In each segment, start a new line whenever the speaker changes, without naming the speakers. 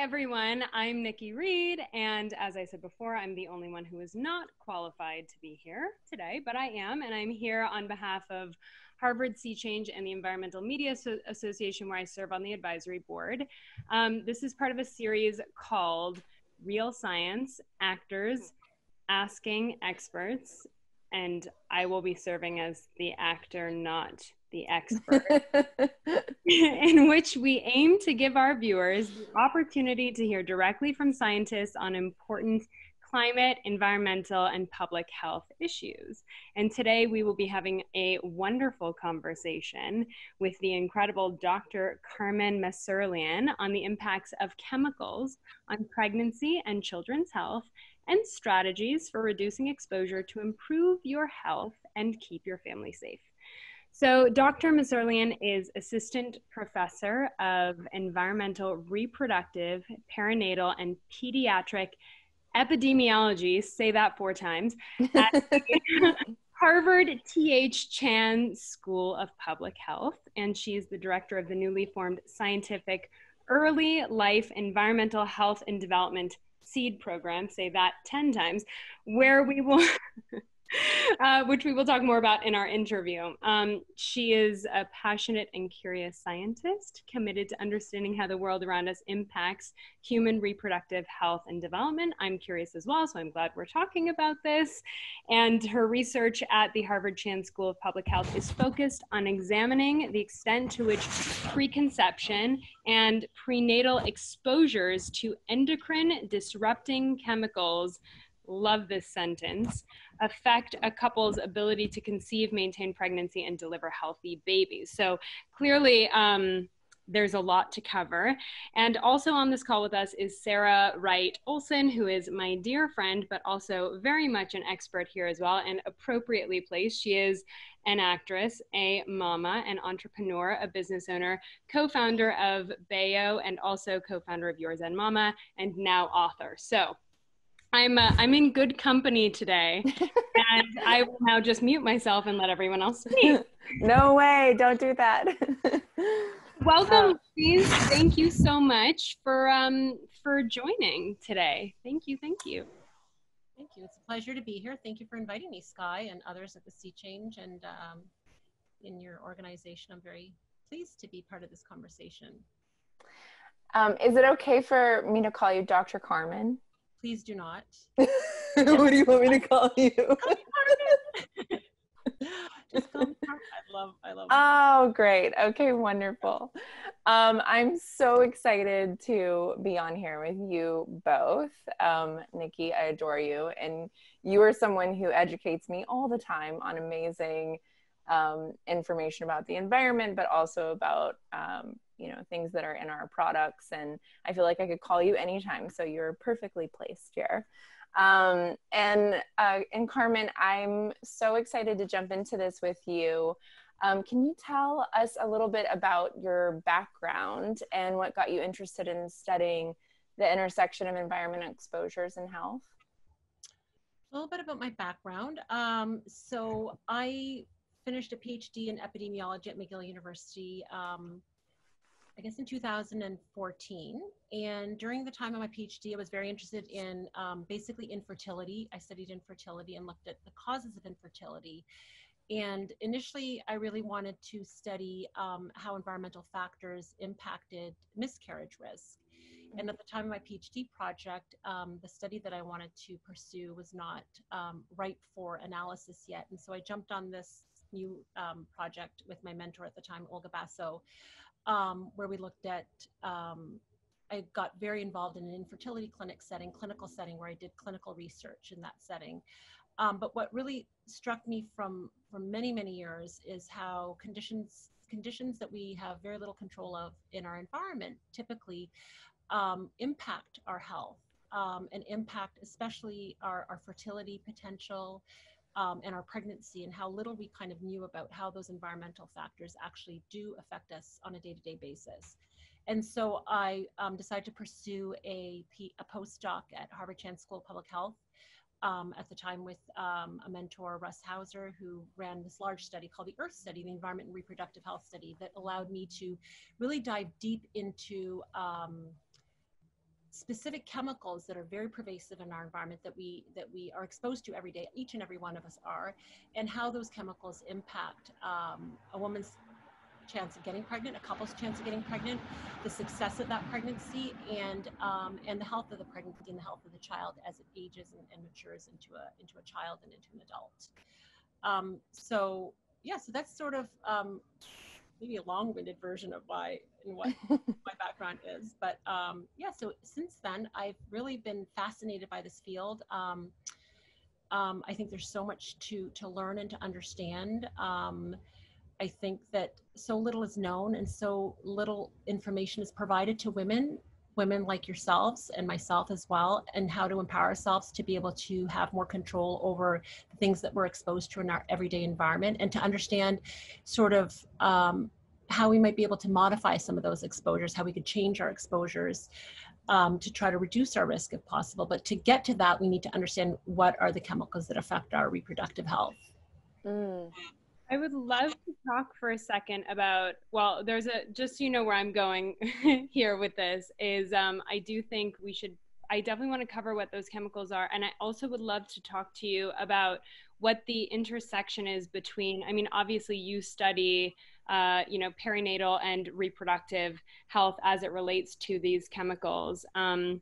everyone. I'm Nikki Reed, and as I said before, I'm the only one who is not qualified to be here today, but I am, and I'm here on behalf of Harvard C-CHANGE and the Environmental Media Association, where I serve on the advisory board. Um, this is part of a series called Reel Science Actors Asking Experts, and I will be serving as the actor, not the expert, in which we aim to give our viewers the opportunity to hear directly from scientists on important climate, environmental, and public health issues. And today we will be having a wonderful conversation with the incredible Dr. Carmen Messerlian on the impacts of chemicals on pregnancy and children's health and strategies for reducing exposure to improve your health and keep your family safe. So, Dr. Messerlian is Assistant Professor of Environmental, Reproductive, Perinatal, and Pediatric Epidemiology, say that four times, at Harvard T.H. Chan School of Public Health. And she's the director of the newly formed Scientific Early Life Environmental Health and Development Seed Program, say that 10 times, where we will. uh, which we will talk more about in our interview. Um, she is a passionate and curious scientist committed to understanding how the world around us impacts human reproductive health and development. I'm curious as well, so I'm glad we're talking about this. And her research at the Harvard Chan School of Public Health is focused on examining the extent to which preconception and prenatal exposures to endocrine disrupting chemicals love this sentence, affect a couple's ability to conceive, maintain pregnancy, and deliver healthy babies. So clearly, um, there's a lot to cover. And also on this call with us is Sarah Wright Olsen, who is my dear friend, but also very much an expert here as well, and appropriately placed. She is an actress, a mama, an entrepreneur, a business owner, co founder of Bayo, and also co founder of Your Zen Mama, and now author. So I'm uh, I'm in good company today, and I will now just mute myself and let everyone else speak.
no way! Don't do that.
Welcome, please. Thank you so much for um for joining today. Thank you, thank you.
Thank you. It's a pleasure to be here. Thank you for inviting me, Sky, and others at the C-CHANGE and um, in your organization. I'm very pleased to be part of this conversation.
Um, is it okay for me to call you Dr. Carmen?
Please do not.
what do you want me to call you?
Just call me I love, I love.
Oh, great. Okay, wonderful. Um, I'm so excited to be on here with you both. Um, Nikki, I adore you. And you are someone who educates me all the time on amazing um, information about the environment, but also about um, you know things that are in our products and i feel like i could call you anytime so you're perfectly placed here. Um, and uh, and carmen i'm so excited to jump into this with you. Um, can you tell us a little bit about your background and what got you interested in studying the intersection of environment exposures and health?
A little bit about my background. Um, so i finished a phd in epidemiology at mcgill university um, I guess in 2014. And during the time of my PhD, I was very interested in um, basically infertility. I studied infertility and looked at the causes of infertility. And initially, I really wanted to study um, how environmental factors impacted miscarriage risk. And at the time of my PhD project, um, the study that I wanted to pursue was not um, ripe for analysis yet. And so I jumped on this new um, project with my mentor at the time, Olga Basso, um, where we looked at, um, I got very involved in an infertility clinic setting, clinical setting, where I did clinical research in that setting. Um, but what really struck me from, from many, many years is how conditions, conditions that we have very little control of in our environment typically um, impact our health um, and impact especially our, our fertility potential, um, and our pregnancy and how little we kind of knew about how those environmental factors actually do affect us on a day-to-day basis. And so I um, decided to pursue a, P, a postdoc at Harvard Chan School of Public Health um, at the time with um, a mentor, Russ Hauser, who ran this large study called the EARTH Study, the Environment and Reproductive Health Study, that allowed me to really dive deep into um, specific chemicals that are very pervasive in our environment that we that we are exposed to every day each and every one of us are and how those chemicals impact um, a woman's chance of getting pregnant a couple's chance of getting pregnant the success of that pregnancy and um, and the health of the pregnancy and the health of the child as it ages and, and matures into a into a child and into an adult. Um, so yeah so that's sort of um, maybe a long-winded version of why and what my background is. But um, yeah, so since then, I've really been fascinated by this field. Um, um, I think there's so much to to learn and to understand. Um, I think that so little is known and so little information is provided to women, women like yourselves and myself as well, and how to empower ourselves to be able to have more control over the things that we're exposed to in our everyday environment and to understand sort of um, how we might be able to modify some of those exposures, how we could change our exposures um, to try to reduce our risk if possible. But to get to that, we need to understand what are the chemicals that affect our reproductive health.
Mm. I would love to talk for a second about, well, there's a, just so you know where I'm going here with this, is um, I do think we should, I definitely want to cover what those chemicals are. And I also would love to talk to you about what the intersection is between, I mean, obviously you study uh, you know, perinatal and reproductive health as it relates to these chemicals. Um,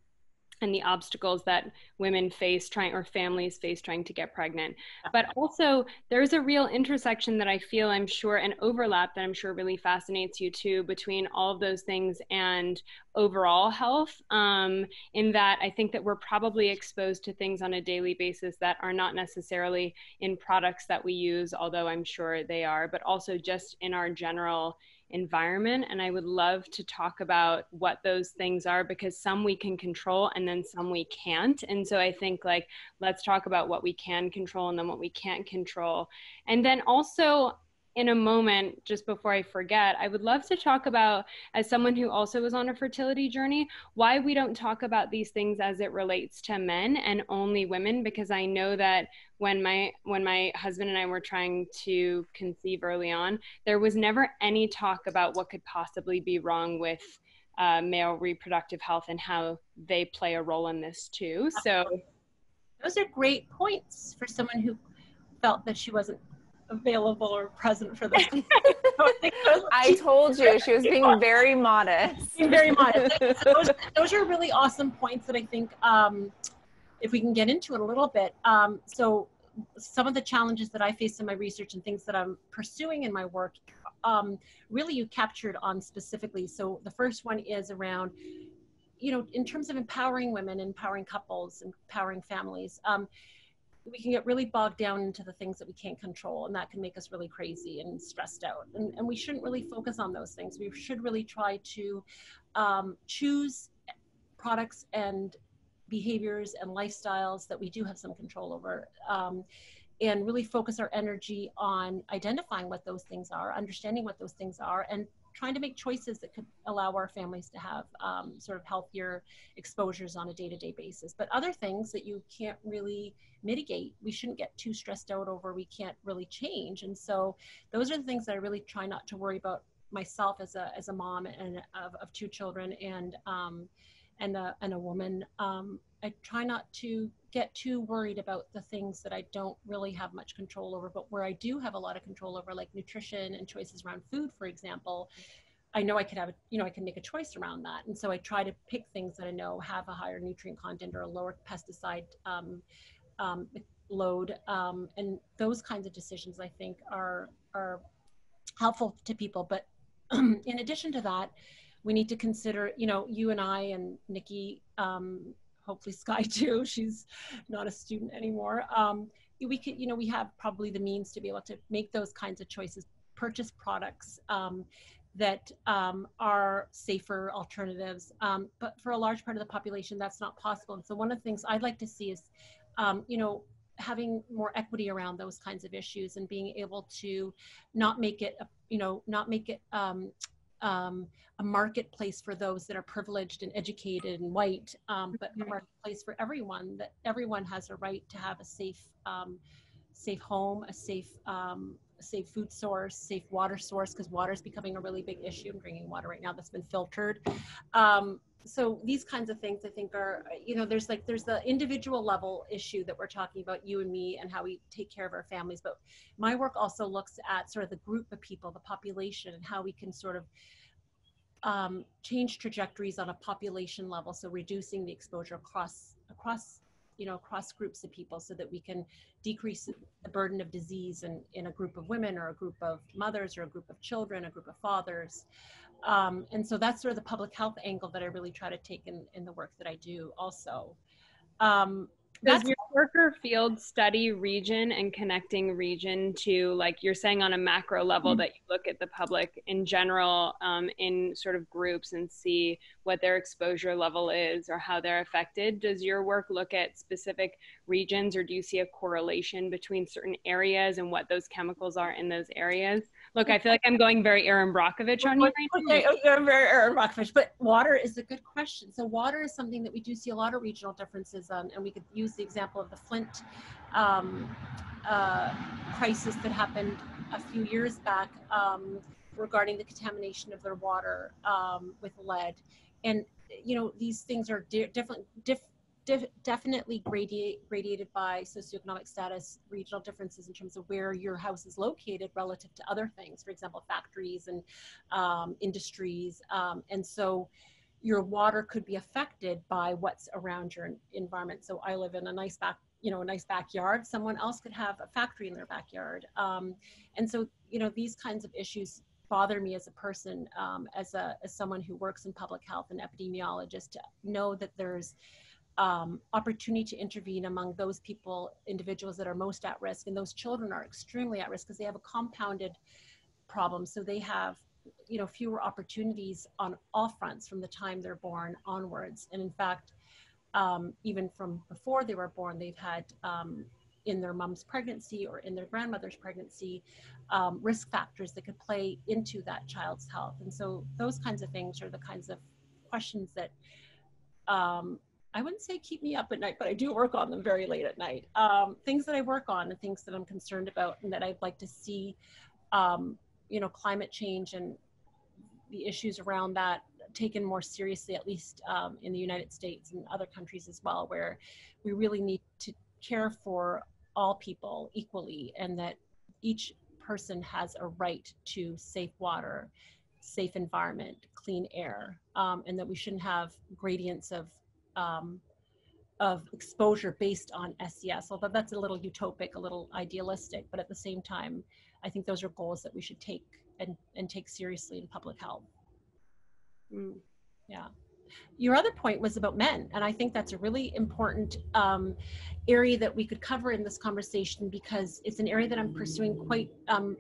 and the obstacles that women face trying or families face trying to get pregnant. But also there's a real intersection that i feel i'm sure an overlap that i'm sure really fascinates you too between all of those things and overall health um, in that i think that we're probably exposed to things on a daily basis that are not necessarily in products that we use although i'm sure they are but also just in our general environment. And I would love to talk about what those things are because some we can control and then some we can't. And so I think, like, let's talk about what we can control and then what we can't control. And then also, in a moment, just before I forget, I would love to talk about, as someone who also was on a fertility journey, why we don't talk about these things as it relates to men and only women, because I know that when my when my husband and I were trying to conceive early on, there was never any talk about what could possibly be wrong with uh, male reproductive health and how they play a role in this too. So,
those are great points for someone who felt that she wasn't available or present for this.
I told you she was being very modest.
Being very modest. those, those, are really awesome points that I think um, if we can get into it a little bit. Um, so some of the challenges that I face in my research and things that I'm pursuing in my work, um, really you captured on specifically. So the first one is around you know, in terms of empowering women, empowering couples, empowering families, um, we can get really bogged down into the things that we can't control and that can make us really crazy and stressed out. And, and we shouldn't really focus on those things. We should really try to um, choose products and behaviors and lifestyles that we do have some control over um, and really focus our energy on identifying what those things are understanding what those things are and trying to make choices that could allow our families to have um, sort of healthier exposures on a day-to-day basis. But other things that you can't really mitigate we shouldn't get too stressed out over we can't really change. And so those are the things that i really try not to worry about myself as a as a mom and of, of two children and um, and a, and a woman. Um, i try not to get too worried about the things that I don't really have much control over, but where I do have a lot of control over, like nutrition and choices around food, for example, I know I could have, a, you know, I can make a choice around that. And so I try to pick things that I know have a higher nutrient content or a lower pesticide um, um, load. Um, and those kinds of decisions, I think, are are helpful to people. But in addition to that, we need to consider, you know, you and I and Nikki um, hopefully Sky too. She's not a student anymore. Um, we could, you know, we have probably the means to be able to make those kinds of choices, purchase products um, that um, are safer alternatives. Um, but for a large part of the population, that's not possible. And so one of the things I'd like to see is, um, you know, having more equity around those kinds of issues and being able to not make it, you know, not make it um, um, a marketplace for those that are privileged and educated and white, um, but a mm-hmm. marketplace for everyone. That everyone has a right to have a safe, um, safe home, a safe, um, safe food source, safe water source, because water is becoming a really big issue in drinking water right now that's been filtered. So these kinds of things i think are you know there's like there's the individual level issue that we're talking about you and me and how we take care of our families. But my work also looks at sort of the group of people the population and how we can sort of um, change trajectories on a population level. So reducing the exposure across across you know across groups of people so that we can decrease the burden of disease in, in a group of women or a group of mothers or a group of children a group of fathers. Um, and so that's sort of the public health angle that i really try to take in, in the work that i do also. Um,
does your worker field study region and connecting region to like you're saying on a macro level mm-hmm. that you look at the public in general um, in sort of groups and see what their exposure level is or how they're affected does your work look at specific regions or do you see a correlation between certain areas and what those chemicals are in those areas Look, I feel like I'm going very Erin Brockovich on you right
okay, okay, I'm very Erin Brockovich, but water is a good question. So water is something that we do see a lot of regional differences on, and we could use the example of the Flint um, uh, crisis that happened a few years back um, regarding the contamination of their water um, with lead. And you know these things are di- different, diff- definitely gradi- radiated by socioeconomic status, regional differences in terms of where your house is located relative to other things, for example, factories and um, industries. Um, and so your water could be affected by what's around your environment. So I live in a nice back, you know, a nice backyard. Someone else could have a factory in their backyard. Um, and so, you know, these kinds of issues bother me as a person, um, as a as someone who works in public health and epidemiologist, to know that there's um, opportunity to intervene among those people, individuals that are most at risk. And those children are extremely at risk because they have a compounded problem. So they have, you know, fewer opportunities on all fronts from the time they're born onwards. And in fact, um, even from before they were born, they've had um, in their mom's pregnancy or in their grandmother's pregnancy um, risk factors that could play into that child's health. And so those kinds of things are the kinds of questions that um, I wouldn't say keep me up at night, but I do work on them very late at night. Um, things that I work on and things that I'm concerned about and that I'd like to see, um, you know, climate change and the issues around that taken more seriously, at least um, in the United States and other countries as well, where we really need to care for all people equally and that each person has a right to safe water, safe environment, clean air, um, and that we shouldn't have gradients of um, of exposure based on SES, although that's a little utopic, a little idealistic, but at the same time, I think those are goals that we should take and, and take seriously in public health. Mm. Yeah. Your other point was about men, and I think that's a really important um, area that we could cover in this conversation because it's an area that I'm pursuing quite um,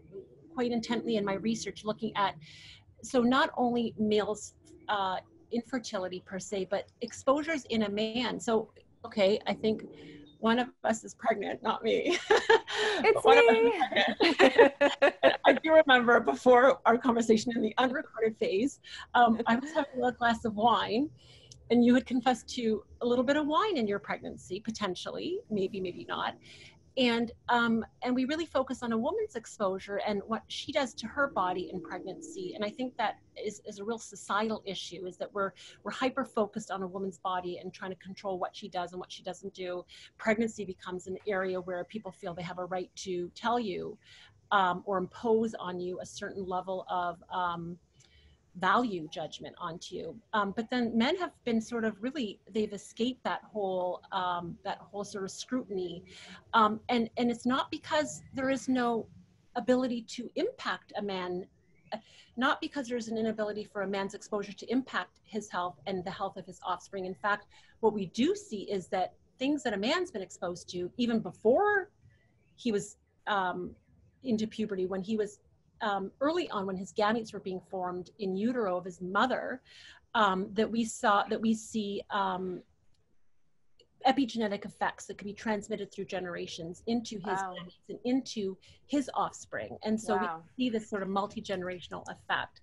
quite intently in my research, looking at so not only males uh, infertility per se, but exposures in a man. So, okay, I think one of us is pregnant, not me.
It's me.
I do remember before our conversation in the unrecorded phase, um, I was having a glass of wine, and you had confessed to a little bit of wine in your pregnancy, potentially, maybe, maybe not and um, and we really focus on a woman's exposure and what she does to her body in pregnancy. And i think that is, is a real societal issue is that we're we're hyper focused on a woman's body and trying to control what she does and what she doesn't do. Pregnancy becomes an area where people feel they have a right to tell you um, or impose on you a certain level of um, value judgment onto you. Um, but then men have been sort of really they've escaped that whole um, that whole sort of scrutiny, um, and and it's not because there is no ability to impact a man. Not because there's an inability for a man's exposure to impact his health and the health of his offspring. In fact, what we do see is that things that a man's been exposed to, even before he was um, into puberty, when he was um, early on when his gametes were being formed in utero of his mother um, that we saw that we see um, epigenetic effects that could be transmitted through generations into his wow. gametes and into his offspring and so wow. we see this sort of multi-generational effect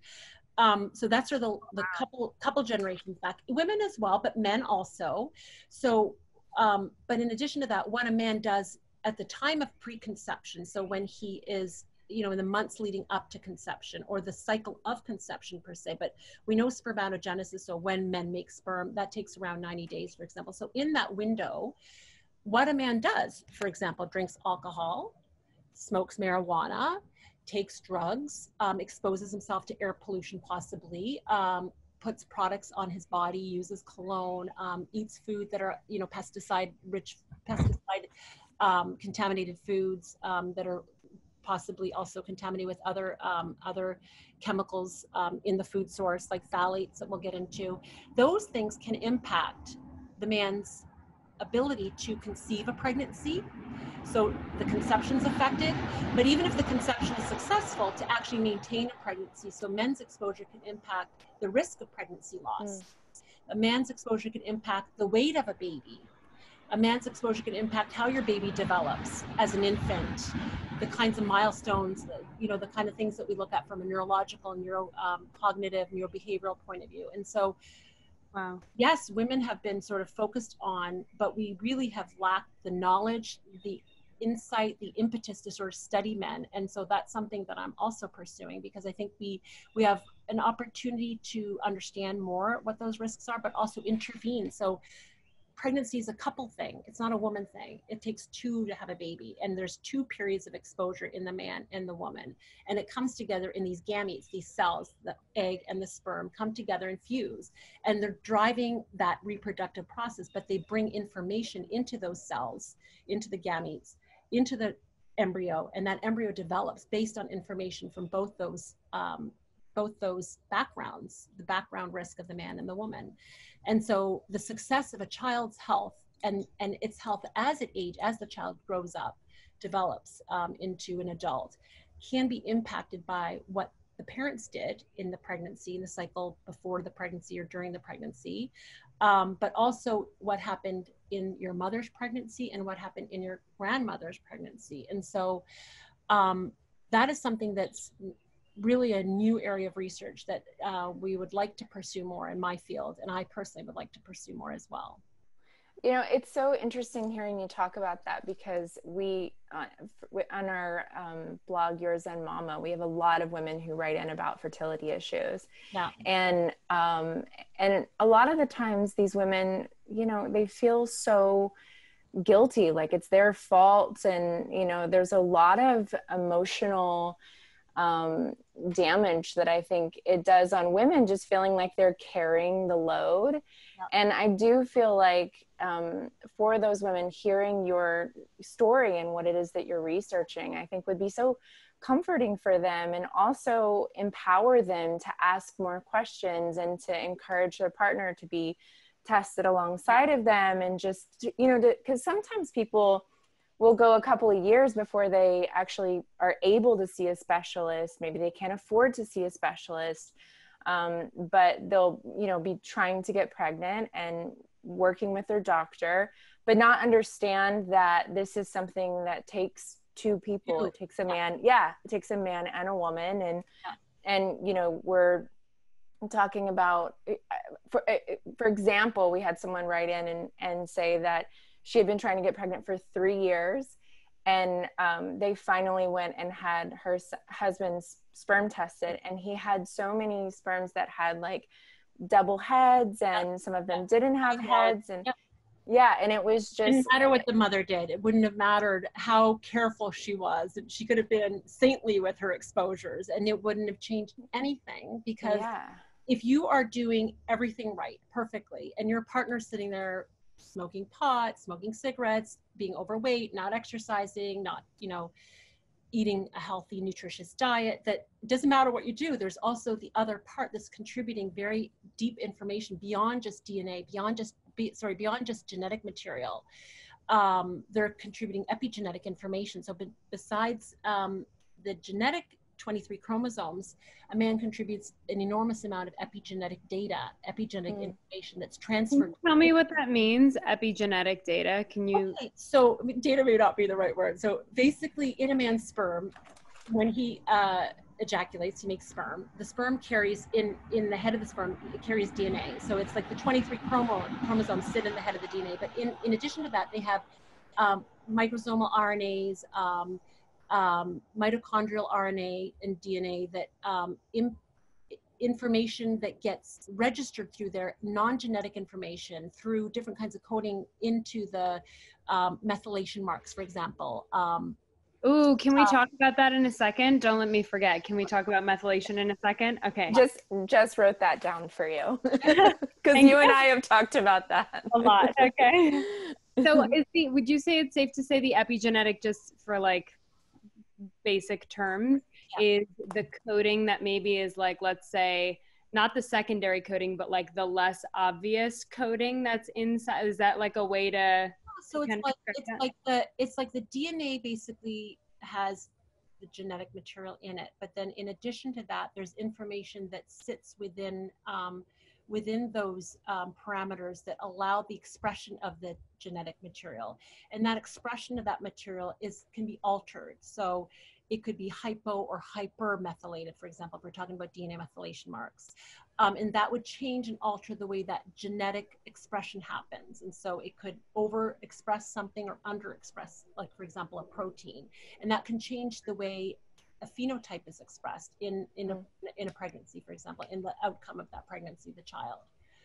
um, so that's sort of the, the couple couple generations back women as well but men also so um, but in addition to that what a man does at the time of preconception so when he is you know in the months leading up to conception or the cycle of conception per se but we know spermatogenesis so when men make sperm that takes around 90 days for example. So in that window what a man does for example drinks alcohol smokes marijuana takes drugs um, exposes himself to air pollution possibly um, puts products on his body uses cologne um, eats food that are you know pesticide rich pesticide um, contaminated foods um, that are possibly also contaminated with other um, other chemicals um, in the food source like phthalates that we'll get into. Those things can impact the man's ability to conceive a pregnancy. So the conception's affected but even if the conception is successful to actually maintain a pregnancy so men's exposure can impact the risk of pregnancy loss. Mm. a man's exposure can impact the weight of a baby a man's exposure can impact how your baby develops as an infant, the kinds of milestones, you know, the kind of things that we look at from a neurological, neuro, um, neurobehavioral point of view. And so, wow. yes, women have been sort of focused on, but we really have lacked the knowledge, the insight, the impetus to sort of study men. And so that's something that I'm also pursuing because I think we we have an opportunity to understand more what those risks are, but also intervene. So pregnancy is a couple thing. It's not a woman thing. It takes two to have a baby. And there's two periods of exposure in the man and the woman. And it comes together in these gametes, these cells, the egg and the sperm come together and fuse. And they're driving that reproductive process, but they bring information into those cells, into the gametes, into the embryo. And that embryo develops based on information from both those um, both those backgrounds, the background risk of the man and the woman. And so the success of a child's health and, and its health as it age, as the child grows up, develops um, into an adult, can be impacted by what the parents did in the pregnancy, in the cycle before the pregnancy or during the pregnancy, um, but also what happened in your mother's pregnancy and what happened in your grandmother's pregnancy. And so um, that is something that's really a new area of research that uh, we would like to pursue more in my field, and I personally would like to pursue more as well.
You know, it's so interesting hearing you talk about that because we, uh, on our um, blog, Your Zen Mama, we have a lot of women who write in about fertility issues.
Yeah.
And, um, and a lot of the times these women, you know, they feel so guilty, like it's their fault. And, you know, there's a lot of emotional, um, damage that I think it does on women, just feeling like they're carrying the load. Yeah. And I do feel like um, for those women, hearing your story and what it is that you're researching, I think would be so comforting for them and also empower them to ask more questions and to encourage their partner to be tested alongside of them and just, you know, because sometimes people will go a couple of years before they actually are able to see a specialist. Maybe they can't afford to see a specialist, um, but they'll you know be trying to get pregnant and working with their doctor, but not understand that this is something that takes two people. It takes a man, yeah, it takes a man and a woman, and yeah. and you know we're talking about for for example we had someone write in and and say that she had been trying to get pregnant for three years and um, they finally went and had her husband's sperm tested and he had so many sperms that had like double heads and some of them didn't have heads and yeah and it was just it
didn't matter what the mother did. It wouldn't have mattered how careful she was she could have been saintly with her exposures and it wouldn't have changed anything because yeah. if you are doing everything right perfectly and your partner's sitting there smoking pot, smoking cigarettes, being overweight, not exercising, not, you know, eating a healthy, nutritious diet, that doesn't matter what you do. There's also the other part that's contributing very deep information beyond just DNA, beyond just, be, sorry, beyond just genetic material. Um, they're contributing epigenetic information. So be, besides um, the genetic 23 chromosomes, a man contributes an enormous amount of epigenetic data, epigenetic mm. information that's transferred.
Tell me what that means, epigenetic data. Can you?
Okay. So, data may not be the right word. So, basically, in a man's sperm, when he uh, ejaculates, he makes sperm. The sperm carries in in the head of the sperm, it carries DNA. So it's like the 23 chromo, chromosomes sit in the head of the DNA. But in in addition to that, they have um, microsomal RNAs. Um, um, mitochondrial RNA and DNA that um, Im- information that gets registered through their non-genetic information through different kinds of coding into the um, methylation marks, for example. Um,
Ooh, can we talk about that in a second? Don't let me forget. Can we talk about methylation in a second? Okay.
Just just wrote that down for you. Because you and I have talked about that.
a lot. Okay. So is the would you say it's safe to say the epigenetic just for like basic terms is the coding that maybe is like let's say not the secondary coding but like the less obvious coding that's inside is that like a way to
so it's like it's
that.
like the it's like the DNA basically has the genetic material in it, but then in addition to that, there's information that sits within um, within those um, parameters that allow the expression of the genetic material, and that expression of that material is can be altered. So it could be hypo or hyper methylated, for example, if we're talking about DNA methylation marks. Um, and that would change and alter the way that genetic expression happens. And so it could over express something or under express, like, for example, a protein. And that can change the way a phenotype is expressed in, in, a, in a pregnancy, for example, in the outcome of that pregnancy, the child.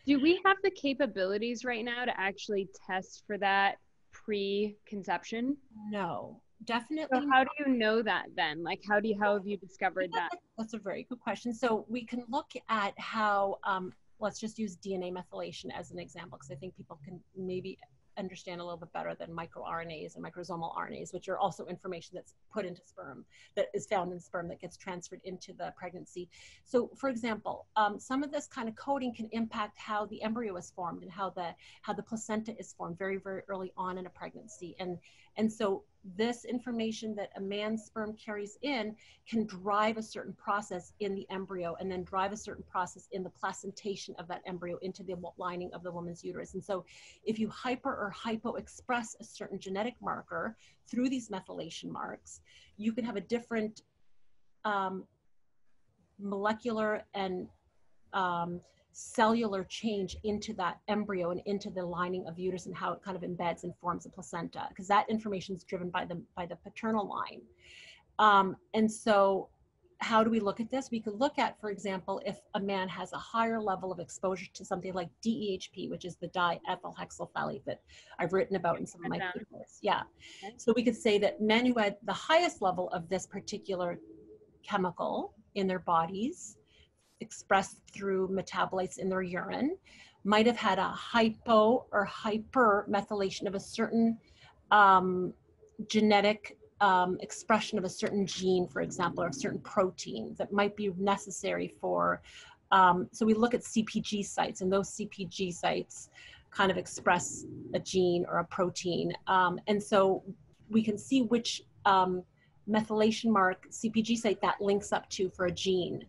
do we have the capabilities right now to actually test for that pre-conception?
No, definitely.
So how do you know that then? Like how do you how have you discovered
Yeah,
that?
That's a very good question. So we can look at how, um, let's just use DNA methylation as an example, because I think people can maybe understand a little bit better than microRNAs and microsomal RNAs, which are also information that's put into sperm, that is found in sperm that gets transferred into the pregnancy. So, for example, um, some of this kind of coding can impact how the embryo is formed and how the how the placenta is formed very, very early on in a pregnancy. And and so this information that a man's sperm carries in can drive a certain process in the embryo and then drive a certain process in the placentation of that embryo into the lining of the woman's uterus. And so if you hyper or hypo express a certain genetic marker through these methylation marks, you can have a different um, molecular and um, cellular change into that embryo and into the lining of the uterus and how it kind of embeds and forms a placenta because that information is driven by the by the paternal line. Um, and so how do we look at this? We could look at for example if a man has a higher level of exposure to something like DEHP which is the diethyl hexylphthalate that I've written about in some of my papers. Yeah. So we could say that men who had the highest level of this particular chemical in their bodies expressed through metabolites in their urine might have had a hypo or hyper methylation of a certain um, genetic um, expression of a certain gene, for example, or a certain protein that might be necessary for. Um, so we look at CPG sites, and those CPG sites kind of express a gene or a protein. Um, and so we can see which um, methylation mark CPG site that links up to for a gene.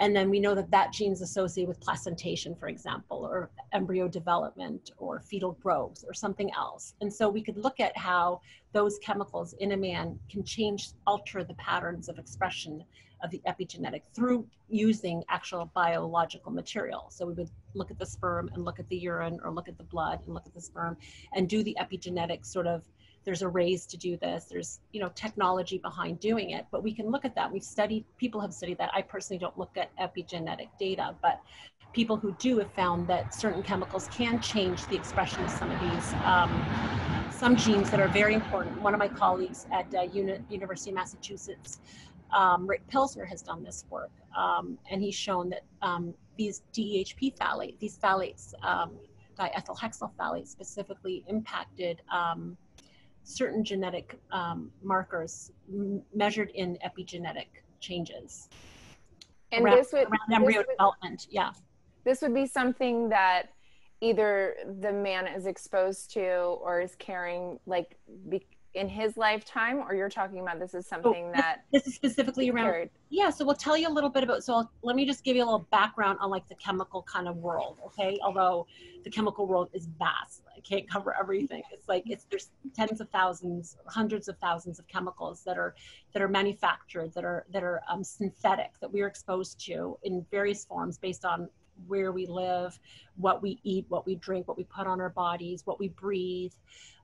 And then we know that that gene is associated with placentation, for example, or embryo development, or fetal growth, or something else. And so we could look at how those chemicals in a man can change, alter the patterns of expression of the epigenetic through using actual biological material. So we would look at the sperm and look at the urine, or look at the blood and look at the sperm, and do the epigenetic sort of there's arrays to do this there's you know technology behind doing it but we can look at that. We've studied people have studied that. I personally don't look at epigenetic data but people who do have found that certain chemicals can change the expression of some of these um, some genes that are very important. One of my colleagues at uh, Uni- university of massachusetts um, rick pilsner has done this work um, and he's shown that um, these dhp phthalate these phthalates um, diethyl hexylphthalate specifically impacted um, certain genetic um, markers m- measured in epigenetic changes
And
around,
this would
around embryo
would-
development. Yeah.
this would be something that either the man is exposed to or is carrying like be, in his lifetime or you're talking about this is something that
This is specifically around.
carried
Yeah. So we'll tell you a little bit about. So I'll, let me just give you a little background on like the chemical kind of world. Okay. Although the chemical world is vast, Can't cover everything. It's like it's there's tens of thousands, hundreds of thousands of chemicals that are that are manufactured, that are that are um, synthetic, that we're exposed to in various forms based on where we live, what we eat, what we drink, what we put on our bodies, what we breathe.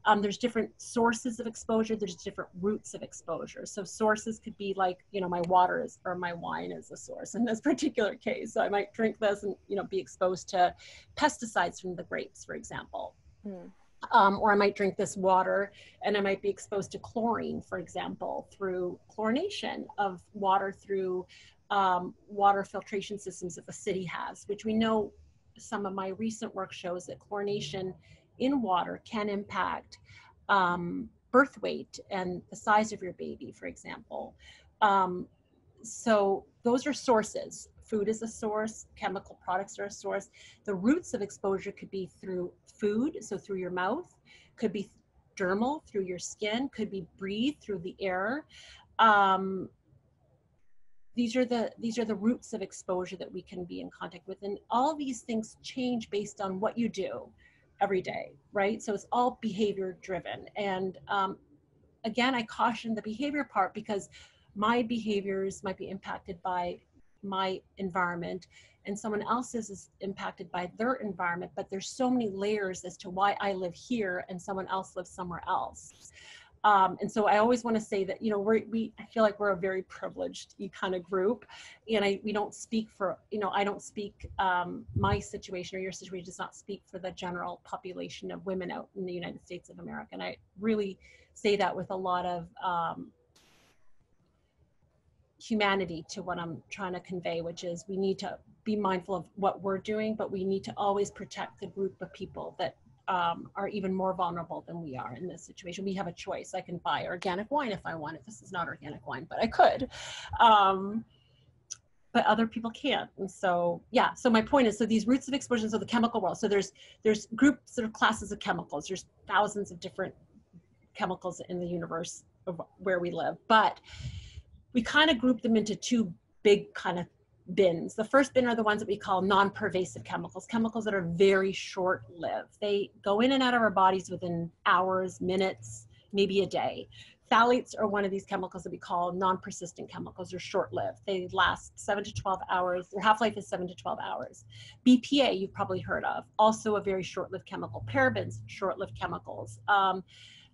Um, there's different sources of exposure. There's different routes of exposure. So sources could be like, you know, my water is or my wine is a source in this particular case. So I might drink this and you know be exposed to pesticides from the grapes, for example. Um, or I might drink this water and I might be exposed to chlorine, for example, through chlorination of water through um, water filtration systems that the city has, which we know some of my recent work shows that chlorination in water can impact um, birth weight and the size of your baby, for example. Um, so those are sources. Food is a source, chemical products are a source. The routes of exposure could be through food, so through your mouth, could be dermal through your skin, could be breathed through the air. Um, these are the these are the routes of exposure that we can be in contact with. And all these things change based on what you do every day right? So it's all behavior driven. And um, again i caution the behavior part because my behaviors might be impacted by my environment and someone else's is impacted by their environment but there's so many layers as to why i live here and someone else lives somewhere else um, and so I always want to say that, you know, we're, we, I feel like we're a very privileged kind of group and I, we don't speak for, you know, I don't speak, um, my situation or your situation does not speak for the general population of women out in the United States of America. And I really say that with a lot of, um, humanity to what I'm trying to convey, which is we need to be mindful of what we're doing, but we need to always protect the group of people that um, are even more vulnerable than we are in this situation. We have a choice. I can buy organic wine if I want it. This is not organic wine, but I could. Um, but other people can't. And so, yeah. So my point is, so these routes of exposure, so the chemical world. So there's there's groups of classes of chemicals. There's thousands of different chemicals in the universe of where we live, but we kind of group them into two big kind of bins. The first bin are the ones that we call non-pervasive chemicals, chemicals that are very short-lived. They go in and out of our bodies within hours, minutes, maybe a day. Phthalates are one of these chemicals that we call non-persistent chemicals. They're short-lived. They last seven to 12 hours. Their half-life is seven to 12 hours. BPA, you've probably heard of, also a very short-lived chemical. Parabens, short-lived chemicals. Um,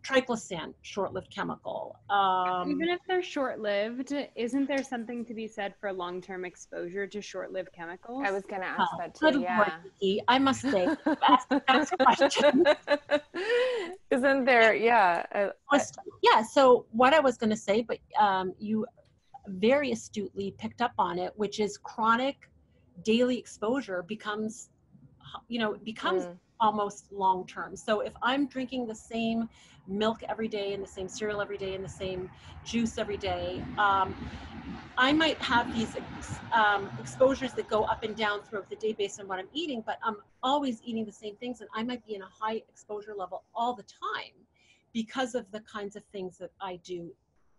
triclosan, short-lived chemical. Um,
Even if they're short-lived, isn't there something to be said for long-term exposure to short-lived chemicals?
I was going to ask oh, that too. Yeah.
Lord, I must say, ask, ask question.
Isn't there? Yeah.
I, yeah. So what I was going to say, but um, you very astutely picked up on it, which is chronic daily exposure becomes, you know, becomes. Mm almost long term. So if I'm drinking the same milk every day and the same cereal every day and the same juice every day, um, I might have these um, exposures that go up and down throughout the day based on what I'm eating, but I'm always eating the same things and I might be in a high exposure level all the time because of the kinds of things that I do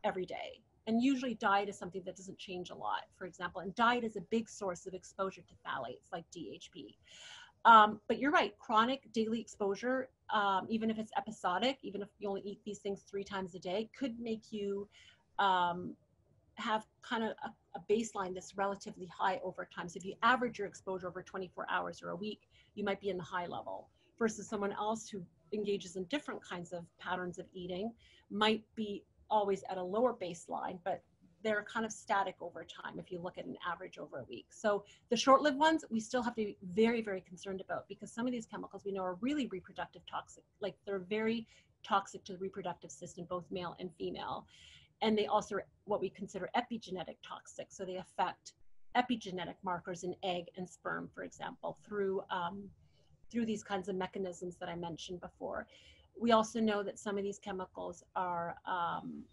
every day. And usually diet is something that doesn't change a lot, for example, and diet is a big source of exposure to phthalates like DHP. Um, but you're right, chronic daily exposure, um, even if it's episodic, even if you only eat these things three times a day, could make you um, have kind of a, a, baseline that's relatively high over time. So if you average your exposure over 24 hours or a week, you might be in the high level versus someone else who engages in different kinds of patterns of eating might be always at a lower baseline, but they're kind of static over time if you look at an average over a week. So the short-lived ones, we still have to be very, very concerned about because some of these chemicals we know are really reproductive toxic. Like they're very toxic to the reproductive system, both male and female. And they also what we consider epigenetic toxic. So they affect epigenetic markers in egg and sperm, for example, through um, through these kinds of mechanisms that I mentioned before. We also know that some of these chemicals are um,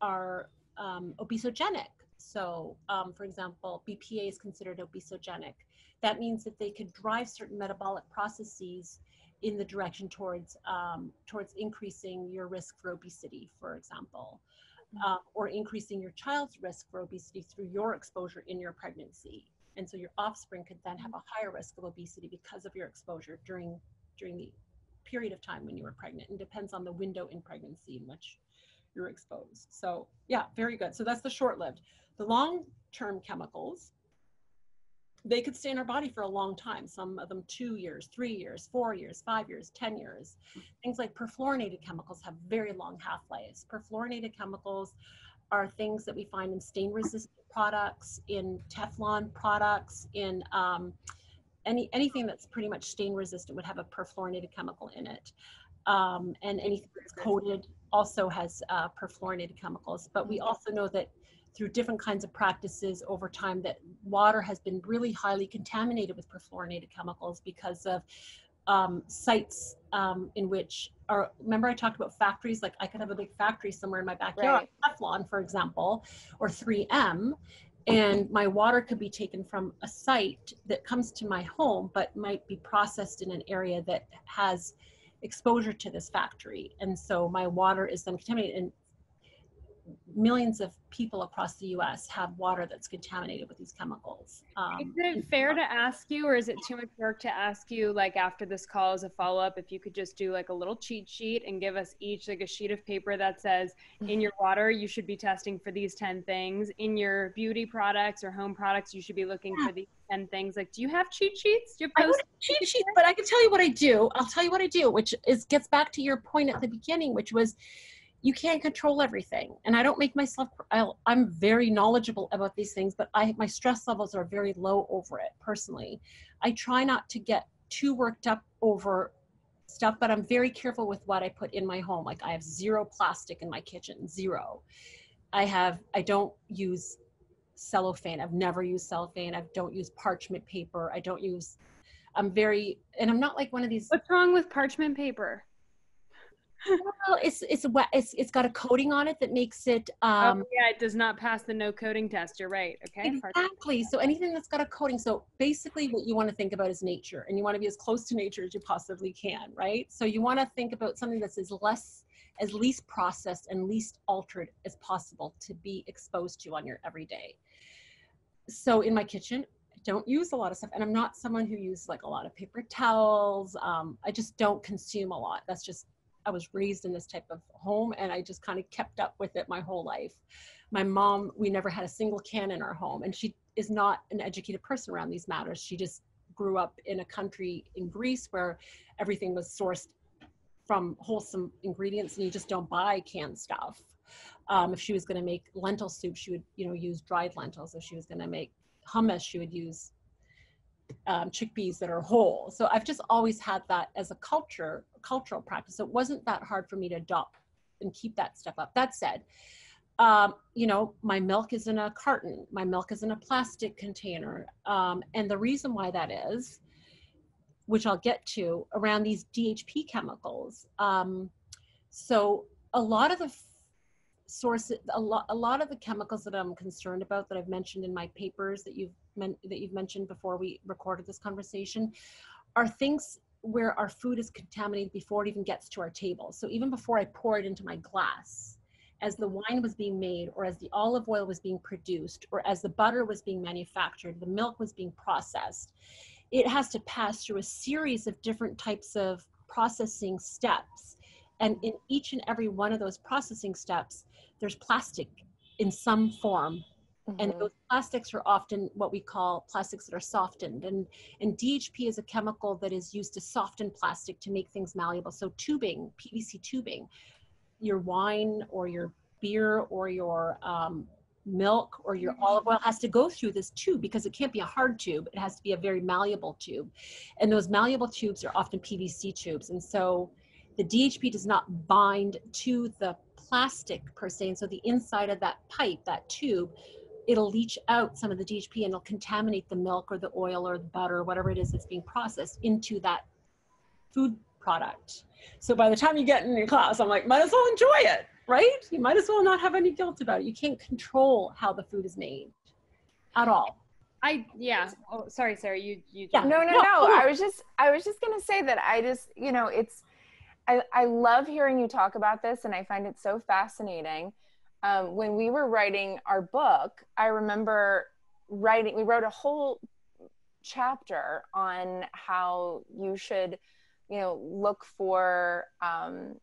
are um, obesogenic. So, um, for example, BPA is considered obesogenic. That means that they could drive certain metabolic processes in the direction towards um, towards increasing your risk for obesity, for example, uh, or increasing your child's risk for obesity through your exposure in your pregnancy. And so your offspring could then have a higher risk of obesity because of your exposure during during the period of time when you were pregnant. And depends on the window in pregnancy in which you're exposed. So yeah, very good. So that's the short-lived. The long-term chemicals they could stay in our body for a long time. Some of them two years, three years, four years, five years, 10 years. Things like perfluorinated chemicals have very long half lives. Perfluorinated chemicals are things that we find in stain resistant products, in Teflon products, in um, any anything that's pretty much stain resistant would have a perfluorinated chemical in it. Um, and anything that's coated also has uh, perfluorinated chemicals. But we also know that through different kinds of practices over time that water has been really highly contaminated with perfluorinated chemicals because of um, sites um, in which are remember I talked about factories like I could have a big factory somewhere in my backyard right. Teflon for example or 3M and my water could be taken from a site that comes to my home but might be processed in an area that has exposure to this factory and so my water is then contaminated and millions of people across the U.S. have water that's contaminated with these chemicals.
Um, is it fair to ask you, or is it too much work to ask you, like after this call as a follow up, if you could just do like a little cheat sheet and give us each like a sheet of paper that says, in your water, you should be testing for these 10 things. In your beauty products or home products, you should be looking yeah. for these 10 things. Like, do you have cheat sheets? Do you
have post- cheat sheets, but I can tell you what I do. I'll tell you what I do, which is gets back to your point at the beginning, which was you can't control everything and i don't make myself i am very knowledgeable about these things but i my stress levels are very low over it personally i try not to get too worked up over stuff but i'm very careful with what i put in my home like i have zero plastic in my kitchen zero i have i don't use cellophane i've never used cellophane i don't use parchment paper i don't use i'm very and i'm not like one of these
what's wrong with parchment paper
well, it's it's wet. It's it's got a coating on it that makes it. Um,
oh, yeah, it does not pass the no coating test. You're right. Okay.
Exactly. So anything that's got a coating. So basically, what you want to think about is nature, and you want to be as close to nature as you possibly can, right? So you want to think about something that's as less, as least processed and least altered as possible to be exposed to on your everyday. So in my kitchen, I don't use a lot of stuff and i'm not someone who uses like a lot of paper towels um, i just don't consume a lot that's just I was raised in this type of home and I just kind of kept up with it my whole life. My mom, we never had a single can in our home, and she is not an educated person around these matters. She just grew up in a country in Greece where everything was sourced from wholesome ingredients and you just don't buy canned stuff. Um, if she was going to make lentil soup, she would, you know, use dried lentils. If she was going to make hummus, she would use um, chickpeas that are whole. So I've just always had that as a culture, cultural practice. So it wasn't that hard for me to adopt and keep that stuff up. That said, um, you know, my milk is in a carton, my milk is in a plastic container. Um, and the reason why that is, which I'll get to, around these DHP chemicals. Um, so a lot of the sources, a lot, a lot of the chemicals that I'm concerned about that I've mentioned in my papers that you've that you've mentioned before we recorded this conversation are things where our food is contaminated before it even gets to our table. So even before I pour it into my glass, as the wine was being made, or as the olive oil was being produced, or as the butter was being manufactured, the milk was being processed, it has to pass through a series of different types of processing steps. And in each and every one of those processing steps, there's plastic in some form Mm-hmm. And those plastics are often what we call plastics that are softened. And, and DHP is a chemical that is used to soften plastic to make things malleable. So tubing, PVC tubing, your wine or your beer or your um, milk or your mm-hmm. olive oil has to go through this tube because it can't be a hard tube. It has to be a very malleable tube. And those malleable tubes are often PVC tubes. And so the DHP does not bind to the plastic per se. And so the inside of that pipe, that tube, it'll leach out some of the DHP and it'll contaminate the milk or the oil or the butter or whatever it is that's being processed into that food product. So by the time you get in your class, I'm like, might as well enjoy it, right? You might as well not have any guilt about it. You can't control how the food is made at all.
I yeah. Oh, sorry, Sarah. You you.
Yeah. No, no, no. no. I was just I was just gonna say that I just you know it's I I love hearing you talk about this and I find it so fascinating um, when we were writing our book, I remember writing, we wrote a whole chapter on how you should, you know, look for, um,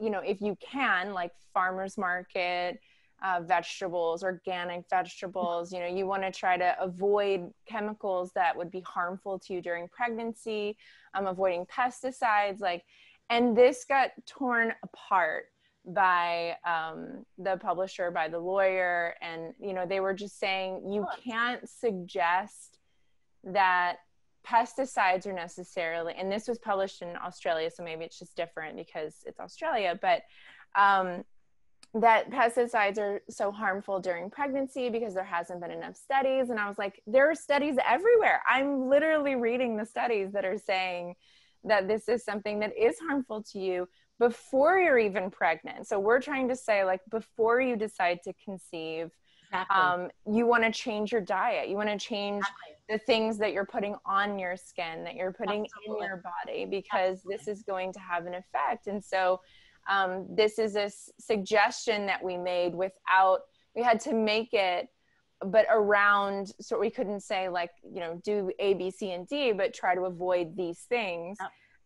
you know, if you can, like farmers market, uh, vegetables, organic vegetables. You know, you want to try to avoid chemicals that would be harmful to you during pregnancy, um, avoiding pesticides. Like, and this got torn apart by um, the publisher, by the lawyer, and you know, they were just saying you can't suggest that pesticides are necessarily and this was published in australia so maybe it's just different because it's australia but um, that pesticides are so harmful during pregnancy because there hasn't been enough studies. And I was like, there are studies everywhere. I'm literally reading the studies that are saying that this is something that is harmful to you before you're even pregnant. So we're trying to say, like, before you decide to conceive, exactly. um, you want to change your diet. You want to change exactly. the things that you're putting on your skin, that you're putting Absolutely. in your body, because Absolutely. this is going to have an effect. And so, um, this is a s- suggestion that we made without we had to make it but around so we couldn't say like you know do a b c and d but try to avoid these things.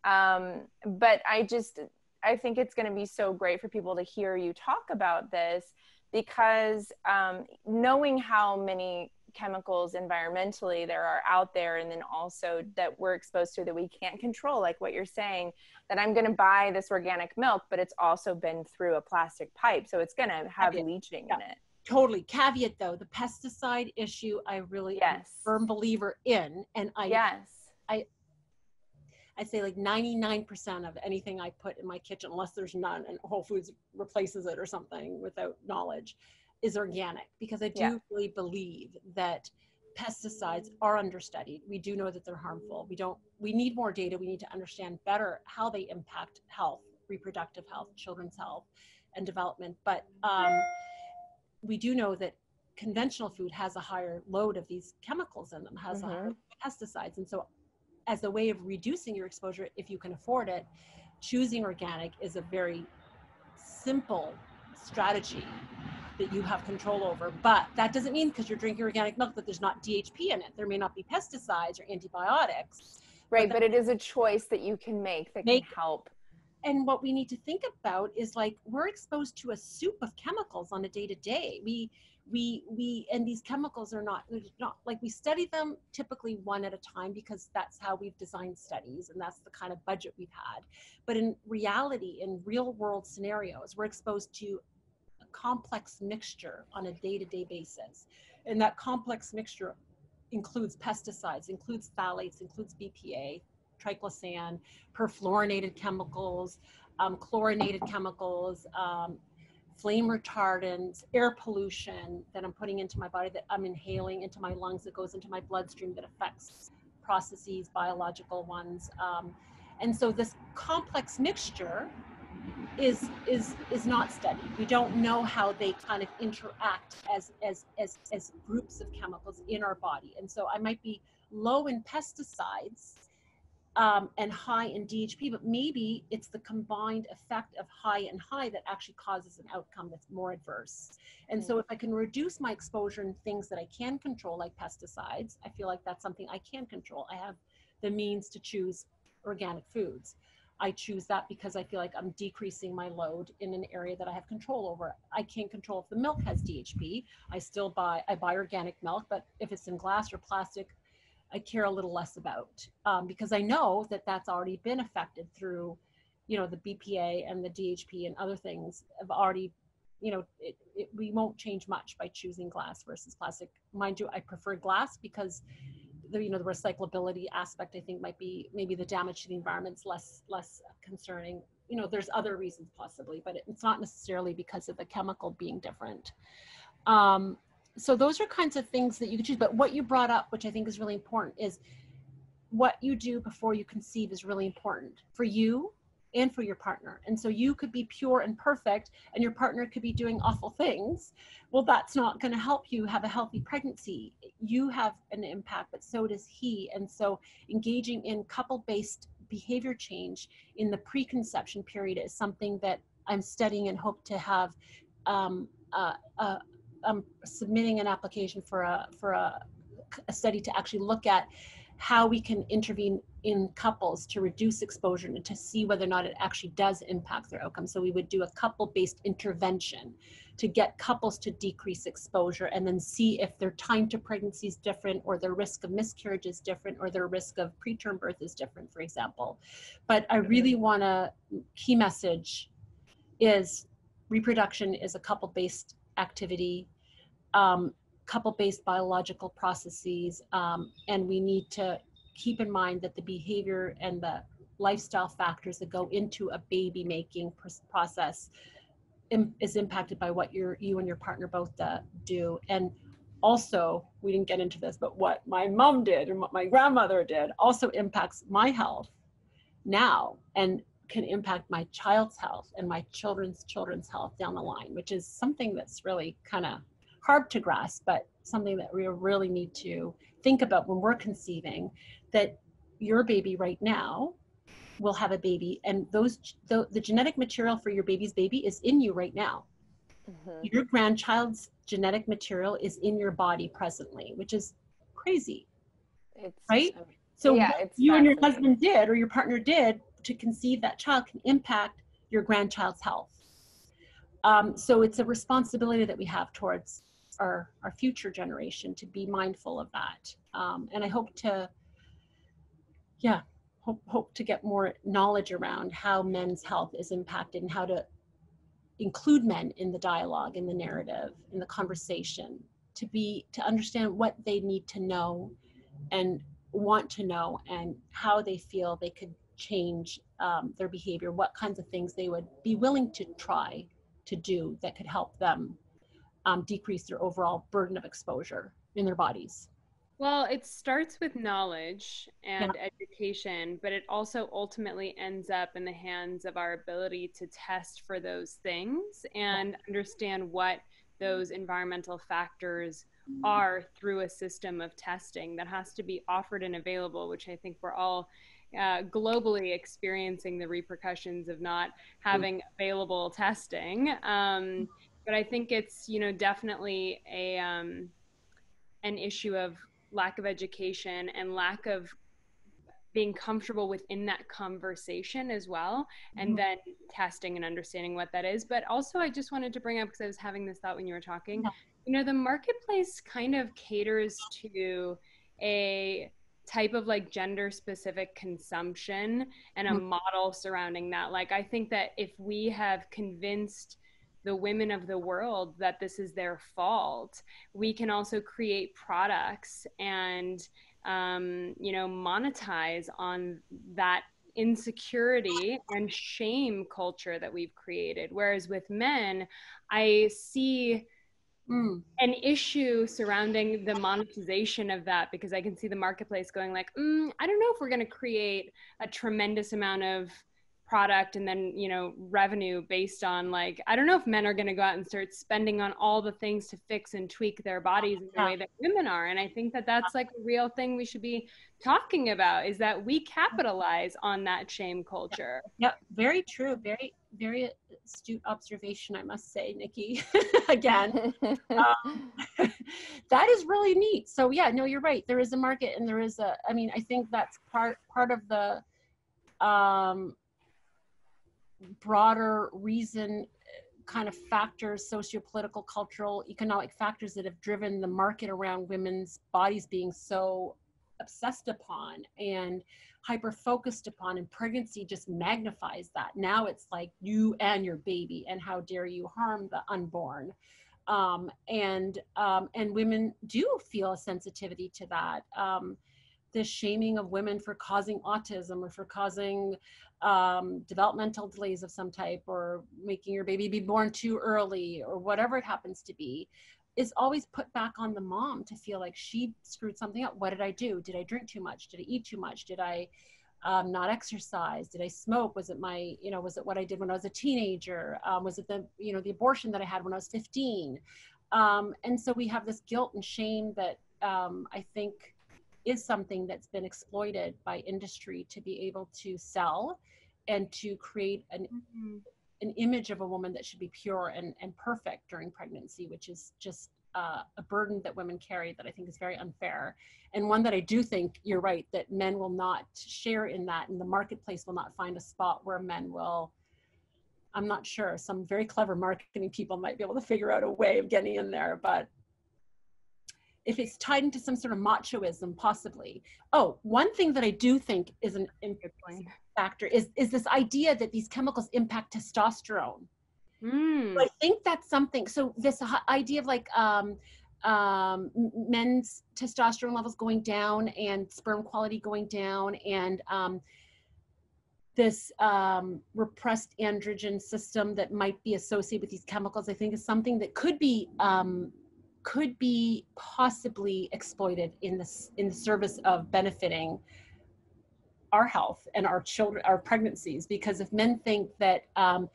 Um, but i just i think it's going to be so great for people to hear you talk about this because um, knowing how many chemicals environmentally there are out there and then also that we're exposed to that we can't control like what you're saying that i'm going to buy this organic milk but it's also been through a plastic pipe so it's going to have leaching yeah. in it
totally caveat though the pesticide issue i really yes. am a firm believer in and i
yes
i I say like 99% of anything I put in my kitchen, unless there's none and Whole Foods replaces it or something without knowledge, is organic because I do yeah. really believe that pesticides are understudied. We do know that they're harmful. We don't we need more data. We need to understand better how they impact health, reproductive health, children's health and development. But um, we do know that conventional food has a higher load of these chemicals in them, has mm-hmm. pesticides. And so as a way of reducing your exposure, if you can afford it, choosing organic is a very simple strategy that you have control over. But that doesn't mean because you're drinking organic milk that there's not DHP in it. There may not be pesticides or antibiotics.
Right, but, but it is a choice that you can make that make, can help.
And what we need to think about is like we're exposed to a soup of chemicals on a day to day. We we we and these chemicals are not not like we study them typically one at a time because that's how we've designed studies and that's the kind of budget we've had but in reality in real world scenarios we're exposed to a complex mixture on a day-to-day basis. And that complex mixture includes pesticides, includes phthalates, includes BPA, triclosan, perfluorinated chemicals, um, chlorinated chemicals, um, flame retardants, air pollution that I'm putting into my body that I'm inhaling into my lungs that goes into my bloodstream that affects processes, biological ones. Um, and so this complex mixture is is is not studied. We don't know how they kind of interact as as as as groups of chemicals in our body. And so I might be low in pesticides um, and high in DHP, but maybe it's the combined effect of high and high that actually causes an outcome that's more adverse. And so if I can reduce my exposure in things that I can control, like pesticides, I feel like that's something I can control. I have the means to choose organic foods. I choose that because I feel like I'm decreasing my load in an area that I have control over. I can't control if the milk has DHP. I still buy, I buy organic milk, but if it's in glass or plastic, I care a little less about um, because I know that that's already been affected through, you know, the BPA and the DHP and other things have already, you know, it, it, we won't change much by choosing glass versus plastic. Mind you, I prefer glass because the you know the recyclability aspect i think might be maybe the damage to the environment's less less concerning you know there's other reasons possibly but it's not necessarily because of the chemical being different um, so those are kinds of things that you could choose but what you brought up which i think is really important is what you do before you conceive is really important for you and for your partner. And so you could be pure and perfect, and your partner could be doing awful things. Well, that's not going to help you have a healthy pregnancy. You have an impact, but so does he. And so engaging in couple based behavior change in the preconception period is something that I'm studying and hope to have. Um, uh, uh, I'm submitting an application for a for a, a study to actually look at how we can intervene in couples to reduce exposure and to see whether or not it actually does impact their outcome. So we would do a couple based intervention to get couples to decrease exposure and then see if their time to pregnancy is different or their risk of miscarriage is different or their risk of preterm birth is different, for example. But I really want to, key message is reproduction is a couple based activity. Um, couple based biological processes um, and we need to keep in mind that the behavior and the lifestyle factors that go into a baby making process is impacted by what your you and your partner both uh, do. And also we didn't get into this but what my mom did and what my grandmother did also impacts my health now and can impact my child's health and my children's children's health down the line which is something that's really kind of hard to grasp but something that we really need to think about when we're conceiving that your baby right now will have a baby and those the, the genetic material for your baby's baby is in you right now. Mm-hmm. your grandchild's genetic material is in your body presently which is crazy it's, right? so yeah, you and your husband did or your partner did to conceive that child can impact your grandchild's health. Um, so it's a responsibility that we have towards our our future generation to be mindful of that. Um, and i hope to yeah hope, hope to get more knowledge around how men's health is impacted and how to include men in the dialogue in the narrative in the conversation to be to understand what they need to know and want to know and how they feel they could change um, their behavior what kinds of things they would be willing to try to do that could help them um, decrease their overall burden of exposure in their bodies
well, it starts with knowledge and yeah. education, but it also ultimately ends up in the hands of our ability to test for those things and understand what those environmental factors are through a system of testing that has to be offered and available, which I think we're all uh, globally experiencing the repercussions of not having available testing. Um, but I think it's you know definitely a um, an issue of lack of education and lack of being comfortable within that conversation as well and mm-hmm. then testing and understanding what that is but also i just wanted to bring up because i was having this thought when you were talking yeah. you know the marketplace kind of caters to a type of like gender specific consumption and a mm-hmm. model surrounding that like i think that if we have convinced the women of the world that this is their fault. We can also create products and, um, you know, monetize on that insecurity and shame culture that we've created. Whereas with men, I see. Mm. an issue surrounding the monetization of that because I can see the marketplace going like, mm, I don't know if we're going to create a tremendous amount of product and then you know revenue based on like i don't know if men are going to go out and start spending on all the things to fix and tweak their bodies in the way that women are and i think that that's like a real thing we should be talking about is that we capitalize on that shame culture.
Yeah, very true very very astute observation i must say nikki again. Um, that is really neat. So yeah no you're right there is a market and there is a i mean i think that's part part of the um broader reason kind of factors, socio-political, cultural, economic factors that have driven the market around women's bodies being so obsessed upon and hyper focused upon and pregnancy just magnifies that. Now it's like you and your baby and how dare you harm the unborn. Um, and um, and women do feel a sensitivity to that. Um, this shaming of women for causing autism or for causing um, developmental delays of some type or making your baby be born too early or whatever it happens to be is always put back on the mom to feel like she screwed something up. What did I do? Did I drink too much? Did I eat too much? Did I um, not exercise? Did I smoke? Was it my, you know, was it what I did when I was a teenager? Um, was it the, you know, the abortion that I had when I was 15? Um, and so we have this guilt and shame that um, I think is something that's been exploited by industry to be able to sell and to create an mm-hmm. an image of a woman that should be pure and, and perfect during pregnancy, which is just uh, a burden that women carry that I think is very unfair, and one that I do think you're right that men will not share in that, and the marketplace will not find a spot where men will. I'm not sure. Some very clever marketing people might be able to figure out a way of getting in there, but if it's tied into some sort of machoism, possibly. Oh, one thing that I do think is an important factor is is this idea that these chemicals impact testosterone.
Mm.
So I think that's something. So this idea of like um, um, men's testosterone levels going down and sperm quality going down and um, this um, repressed androgen system that might be associated with these chemicals, I think is something that could be um, could be possibly exploited in this in the service of benefiting our health and our children our pregnancies. Because if men think that um,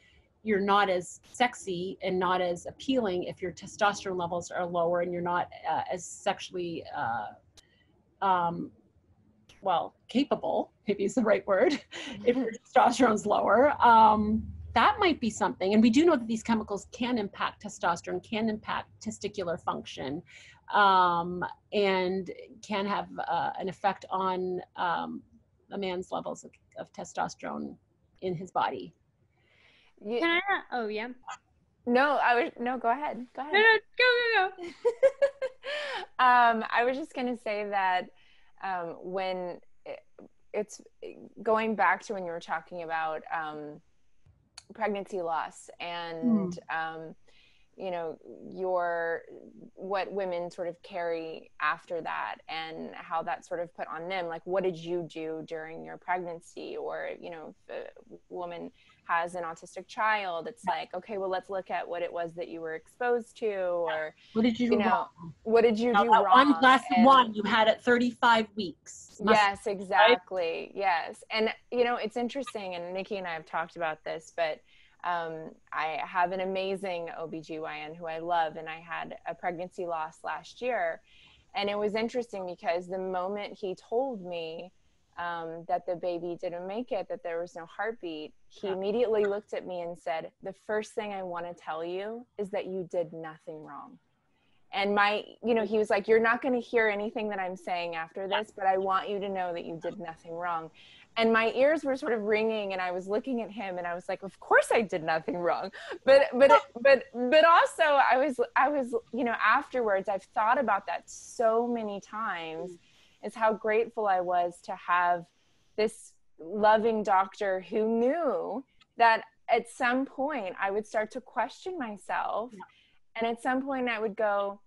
you're not as sexy and not as appealing if your testosterone levels are lower and you're not uh, as sexually uh, um, well capable maybe is the right word if your testosterone's lower um, that might be something. And we do know that these chemicals can impact testosterone, can impact testicular function, um, and can have uh, an effect on um, a man's levels of, of, testosterone in his body.
Yeah. Can I? Oh, yeah.
No, I was no. Go ahead. Go ahead.
No, no, go, go,
go. um, I was just gonna say that um, when it, it's going back to when you were talking about um, pregnancy loss and mm. um, you know your what women sort of carry after that and how that sort of put on them like what did you do during your pregnancy or you know if a woman has an autistic child it's like okay well let's look at what it was that you were exposed to or
what did you,
you
know
wrong? what did you
now,
do wrong
one glass of wine you had at 35 weeks
Must yes exactly right? yes and you know it's interesting and nikki and i have talked about this but um, I have an amazing OBGYN who I love, and I had a pregnancy loss last year. And it was interesting because the moment he told me um, that the baby didn't make it, that there was no heartbeat, he immediately looked at me and said, The first thing I want to tell you is that you did nothing wrong. And my, you know, he was like, You're not going to hear anything that I'm saying after this, but I want you to know that you did nothing wrong. And my ears were sort of ringing and i was looking at him and i was like of course i did nothing wrong. But but but but also i was i was you know afterwards i've thought about that so many times is how grateful i was to have this loving doctor who knew that at some point i would start to question myself and at some point i would go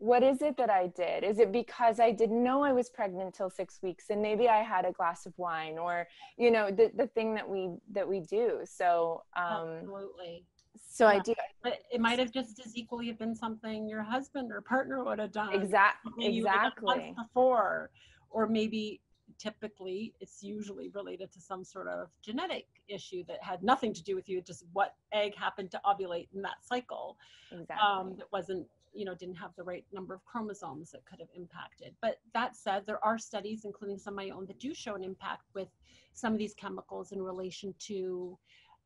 what is it that I did? Is it because I didn't know I was pregnant till six weeks and maybe I had a glass of wine or, you know, the, the thing that we, that we do. So, um,
absolutely.
So yeah. I do.
But it might have just as equally have been something your husband or partner would have done.
Exactly. Exactly.
before, or maybe typically it's usually related to some sort of genetic issue that had nothing to do with you just what egg happened to ovulate in that cycle
exactly.
um, that wasn't you know didn't have the right number of chromosomes that could have impacted but that said there are studies including some of my own that do show an impact with some of these chemicals in relation to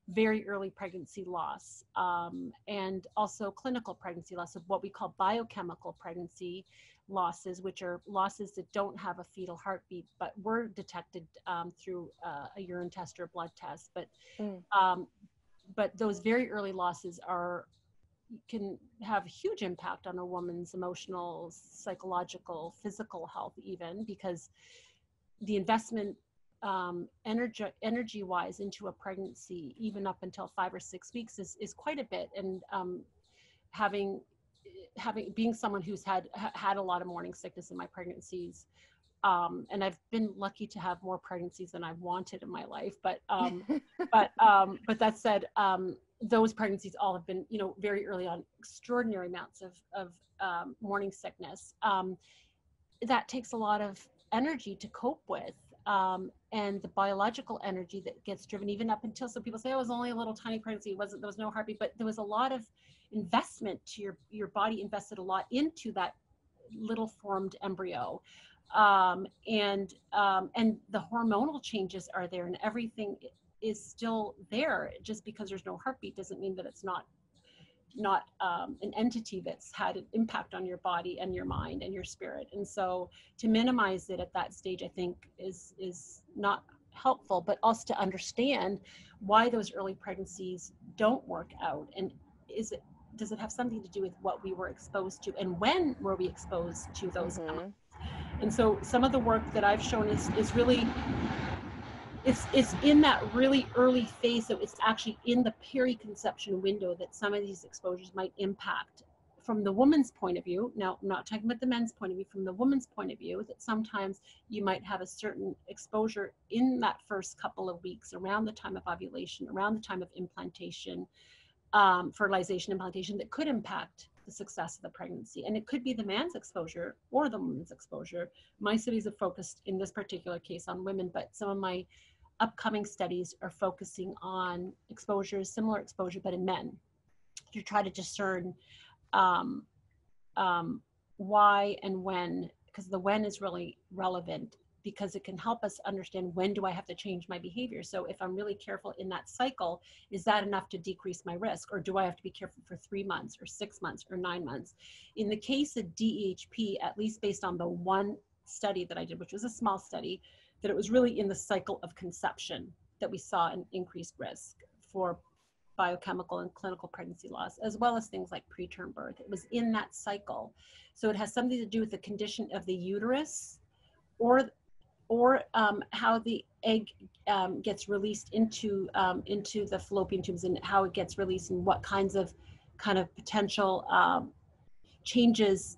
very early pregnancy loss um, and also clinical pregnancy loss of what we call biochemical pregnancy losses which are losses that don't have a fetal heartbeat but were detected um, through uh, a urine test or a blood test but mm. um, but those very early losses are can have a huge impact on a woman's emotional, psychological, physical health, even because the investment um, energy energy wise into a pregnancy, even up until five or six weeks, is is quite a bit. And um, having having being someone who's had had a lot of morning sickness in my pregnancies. Um, and I've been lucky to have more pregnancies than I've wanted in my life. But um, but um, but that said, um, those pregnancies all have been, you know, very early on, extraordinary amounts of, of um, morning sickness. Um, that takes a lot of energy to cope with. Um, and the biological energy that gets driven even up until so people say oh, it was only a little tiny pregnancy it wasn't there was no heartbeat. But there was a lot of investment to your your body invested a lot into that little formed embryo. Um, and um, and the hormonal changes are there and everything is still there. Just because there's no heartbeat doesn't mean that it's not not um, an entity that's had an impact on your body and your mind and your spirit. And so to minimize it at that stage, I think is is not helpful, but also to understand why those early pregnancies don't work out and is it does it have something to do with what we were exposed to and when were we exposed to those mm-hmm. and so some of the work that i've shown is is really it's it's in that really early phase so it's actually in the periconception window that some of these exposures might impact from the woman's point of view now i'm not talking about the men's point of view from the woman's point of view that sometimes you might have a certain exposure in that first couple of weeks around the time of ovulation around the time of implantation um, fertilization implantation that could impact the success of the pregnancy. And it could be the man's exposure or the woman's exposure. My studies have focused in this particular case on women, but some of my upcoming studies are focusing on exposures, similar exposure, but in men to try to discern um, um, why and when, because the when is really relevant because it can help us understand when do I have to change my behavior. So if I'm really careful in that cycle, is that enough to decrease my risk? Or do I have to be careful for three months or six months or nine months? In the case of DHP, at least based on the one study that I did, which was a small study, that it was really in the cycle of conception that we saw an increased risk for biochemical and clinical pregnancy loss, as well as things like preterm birth. It was in that cycle. So it has something to do with the condition of the uterus or or um, how the egg um, gets released into um, into the fallopian tubes and how it gets released and what kinds of kind of potential um, changes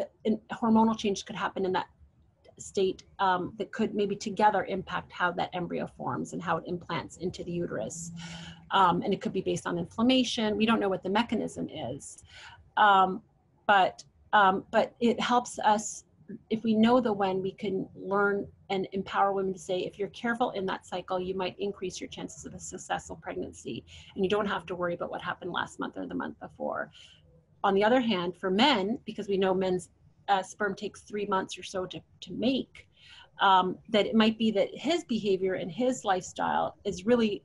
uh, hormonal change could happen in that state um, that could maybe together impact how that embryo forms and how it implants into the uterus um, and it could be based on inflammation we don't know what the mechanism is but but it helps us if we know the when, we can learn and empower women to say, if you're careful in that cycle, you might increase your chances of a successful pregnancy. And you don't have to worry about what happened last month or the month before. On the other hand, for men, because we know men's uh, sperm takes three months or so to, to make, um, that it might be that his behavior and his lifestyle is really,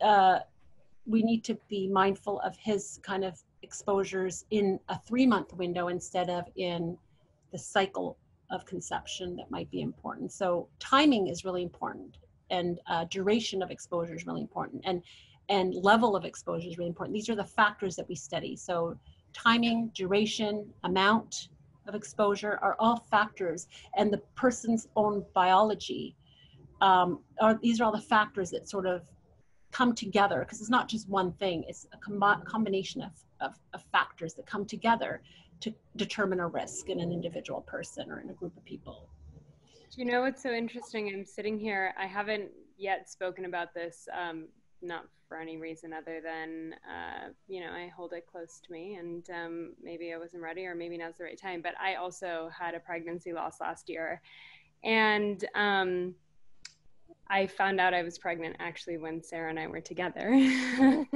uh, we need to be mindful of his kind of exposures in a three month window instead of in the cycle of conception that might be important. So timing is really important, and uh, duration of exposure is really important, and and level of exposure is really important. These are the factors that we study. So timing, duration, amount of exposure are all factors, and the person's own biology um, are these are all the factors that sort of come together because it's not just one thing; it's a com- combination of, of, of factors that come together to determine a risk in an individual person or in a group of people.
Do you know what's so interesting? I'm sitting here, I haven't yet spoken about this, um, not for any reason other than, uh, you know, I hold it close to me and um, maybe I wasn't ready or maybe now's the right time. But I also had a pregnancy loss last year. And, um, I found out I was pregnant actually when Sarah and I were together.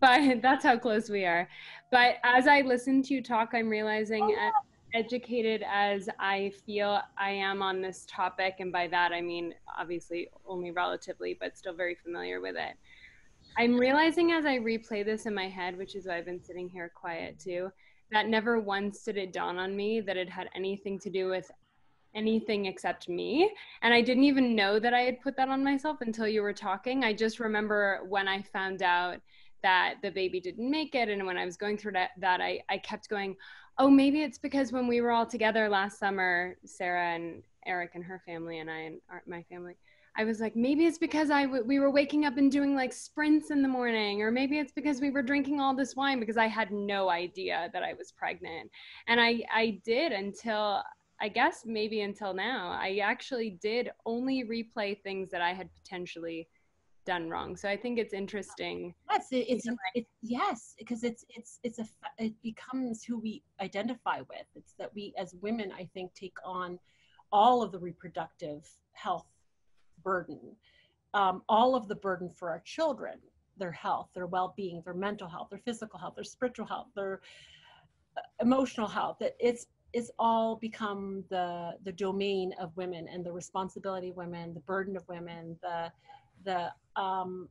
but that's how close we are. But as I listen to you talk, I'm realizing as educated as I feel I am on this topic, and by that I mean obviously only relatively, but still very familiar with it. I'm realizing as I replay this in my head, which is why I've been sitting here quiet too, that never once did it dawn on me that it had anything to do with anything except me. And I didn't even know that I had put that on myself until you were talking. I just remember when I found out that the baby didn't make it. And when I was going through that, that I, I kept going, oh, maybe it's because when we were all together last summer, Sarah and Eric and her family and I and our, my family, I was like, maybe it's because I w- we were waking up and doing like sprints in the morning, or maybe it's because we were drinking all this wine because I had no idea that I was pregnant. And I, I did until I guess maybe until now, I actually did only replay things that I had potentially done wrong. So I think it's interesting.
Yes, it, it's, it's yes, because it's it's it's a it becomes who we identify with. It's that we as women, I think, take on all of the reproductive health burden, um, all of the burden for our children, their health, their well-being, their mental health, their physical health, their spiritual health, their uh, emotional health. That it's it's all become the the domain of women and the responsibility of women, the burden of women, the the um,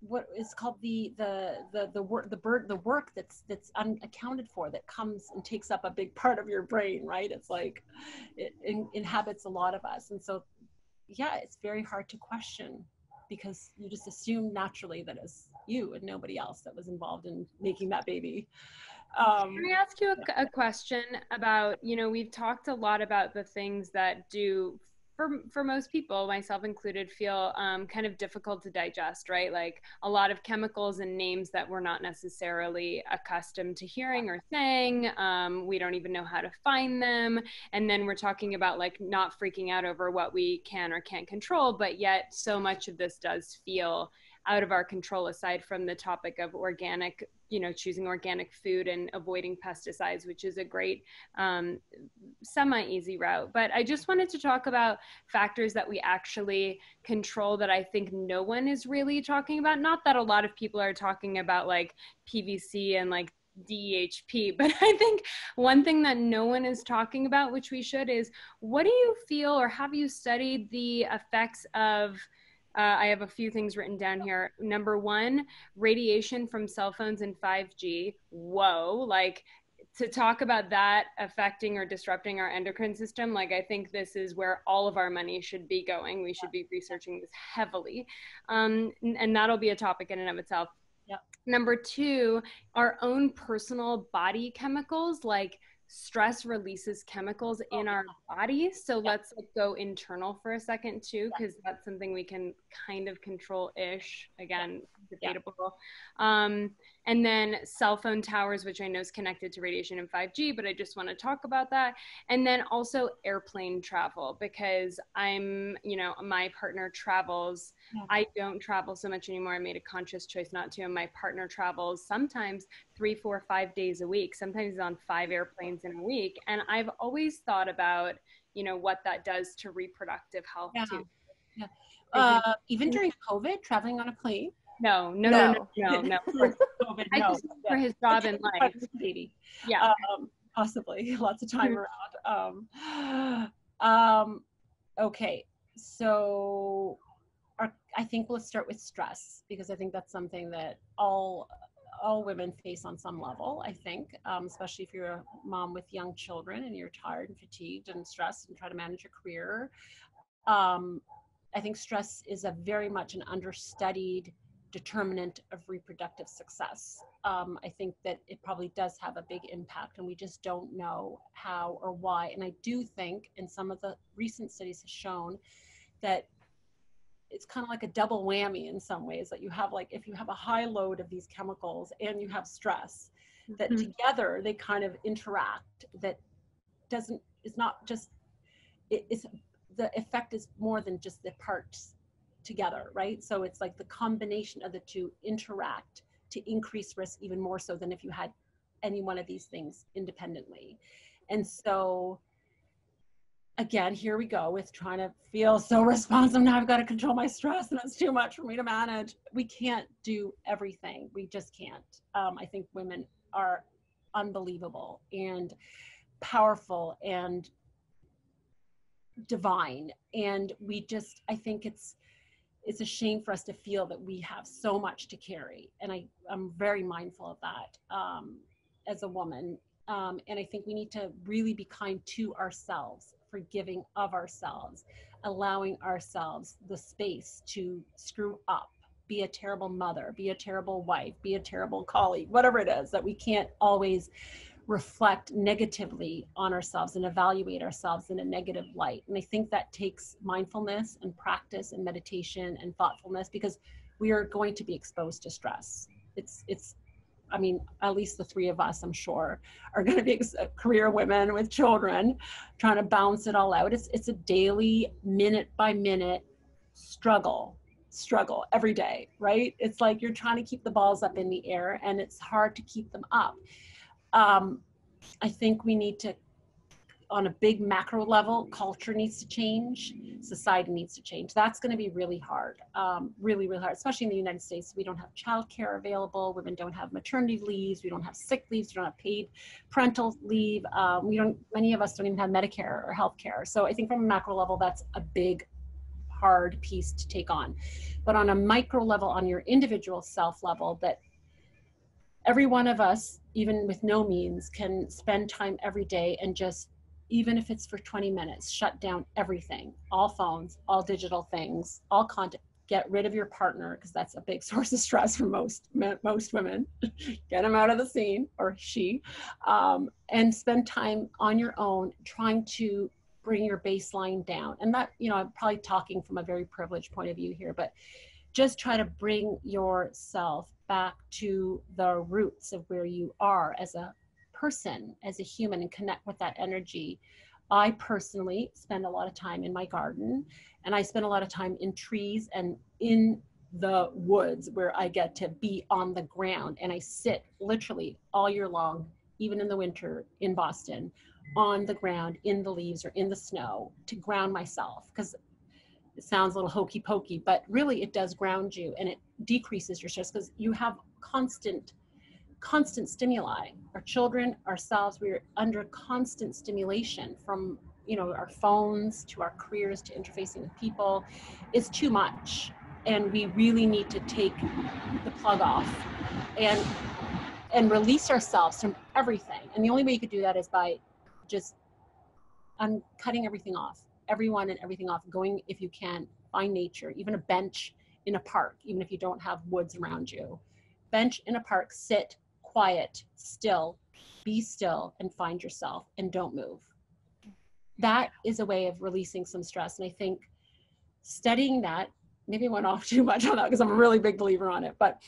what is called the the the the work the bird the work that's that's unaccounted for that comes and takes up a big part of your brain right it's like it, it inhabits a lot of us and so yeah it's very hard to question because you just assume naturally that it's you and nobody else that was involved in making that baby.
Um, Can I ask you a, a, question about, you know, we've talked a lot about the things that do for for most people, myself included, feel um, kind of difficult to digest, right? Like a lot of chemicals and names that we're not necessarily accustomed to hearing or saying. Um, we don't even know how to find them, and then we're talking about like not freaking out over what we can or can't control, but yet so much of this does feel out of our control aside from the topic of organic you know choosing organic food and avoiding pesticides which is a great um, semi easy route but i just wanted to talk about factors that we actually control that i think no one is really talking about not that a lot of people are talking about like pvc and like DEHP. But I think one thing that no one is talking about, which we should, is what do you feel or have you studied the effects of uh, I have a few things written down here. Number one, radiation from cell phones and 5G. Whoa, like to talk about that affecting or disrupting our endocrine system, like I think this is where all of our money should be going. We should be researching this heavily. Um, and that'll be a topic in and of itself.
Yep.
Number two, our own personal body chemicals like stress releases chemicals in our bodies. So let's like, go internal for a second too, because that's something we can kind of control ish. Again, debatable. Um, and then cell phone towers, which I know is connected to radiation and 5G, but I just want to talk about that. And then also airplane travel, because I'm, you know, my partner travels. Yeah. I don't travel so much anymore. I made a conscious choice not to. And my partner travels sometimes three, four, five days a week. Sometimes he's on five airplanes in a week. And I've always thought about, you know, what that does to reproductive health
yeah.
too.
Yeah. Uh, even during COVID, traveling on a plane,
no, no, no, no, no. no. COVID, I just for his job in life.
maybe. Yeah. Um, possibly lots of time around. Um, um, okay, so our, I think let's start with stress because I think that's something that all all women face on some level. I think, um, especially if you're a mom with young children and you're tired and fatigued and stressed and try to manage your career. Um, I think stress is a very much an understudied determinant of reproductive success. Um, I think that it probably does have a big impact, and we just don't know how or why. And I do think, and some of the recent studies have shown, that it's kind of like a double whammy in some ways that you have like if you have a high load of these chemicals and you have stress that mm-hmm. together they kind of interact that doesn't is not just it is the effect is more than just the parts together, right? So it's like the combination of the two interact to increase risk even more so than if you had any one of these things independently. And so again, here we go with trying to feel so responsive. Now I've got to control my stress and it's too much for me to manage. We can't do everything. We just can't. Um, I think women are unbelievable and powerful and divine. And we just, I think it's, it's a shame for us to feel that we have so much to carry. And I, I'm very mindful of that um, as a woman. Um, and I think we need to really be kind to ourselves, forgiving of ourselves, allowing ourselves the space to screw up, be a terrible mother, be a terrible wife, be a terrible colleague, whatever it is that we can't always reflect negatively on ourselves and evaluate ourselves in a negative light. And I think that takes mindfulness and practice and meditation and thoughtfulness because we are going to be exposed to stress. It's it's I mean, at least the three of us, I'm sure, are going to be uh, career women with children, trying to balance it all out. It's it's a daily, minute by minute struggle, struggle every day, right? It's like you're trying to keep the balls up in the air, and it's hard to keep them up um, I think we need to, on a big macro level, culture needs to change, society needs to change. That's going to be really hard, um, really, really hard, especially in the United States. We don't have childcare available. Women don't have maternity leaves. We don't have sick leaves. We don't have paid parental leave. Um, we don't. Many of us don't even have Medicare or health care. So I think from a macro level, that's a big hard piece to take on. But on a micro level, on your individual self level, that every one of us, even with no means, can spend time every day and just, even if it's for 20 minutes, shut down everything all phones, all digital things, all content. Get rid of your partner because that's a big source of stress for most most women. Get him out of the scene or she, um, and spend time on your own trying to bring your baseline down. And that you know, I'm probably talking from a very privileged point of view here, but just try to bring yourself back to the roots of where you are as a person, as a human, and connect with that energy. I personally spend a lot of time in my garden and I spend a lot of time in trees and in the woods where I get to be on the ground and I sit literally all year long, even in the winter in Boston, on the ground in the leaves or in the snow to ground myself because it sounds a little hokey pokey, but really it does ground you and it decreases your stress because you have constant, constant stimuli. Our children, ourselves, we're under constant stimulation from you know our phones to our careers to interfacing with people. Is too much and we really need to take the plug off and and release ourselves from everything. And the only way you could do that is by just un- cutting everything off everyone and everything off, going if you can, find nature, even a bench in a park, even if you don't have woods around you. Bench in a park, sit quiet, still, be still, and find yourself and don't move. That is a way of releasing some stress. And I think studying that, maybe went off too much on that because I'm a really big believer on it, but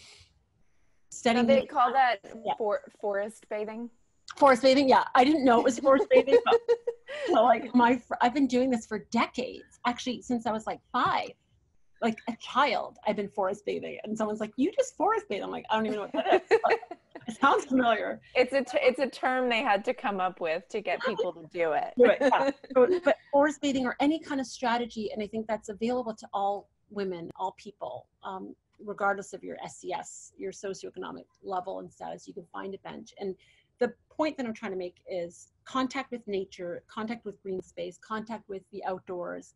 studying. Do they call that yeah. for, forest bathing?
Forest bathing, yeah. I didn't know it was forest bathing, but so like my i've been doing this for decades actually since i was like five like a child i've been forest bathing and someone's like you just forest bathe i'm like i don't even know what that is it sounds familiar
it's a t- it's a term they had to come up with to get people to do it,
do it yeah. so, but forest bathing or any kind of strategy and i think that's available to all women all people um, regardless of your SES, your socioeconomic level and status, you can find a bench. And the point that I'm trying to make is contact with nature, contact with green space, contact with the outdoors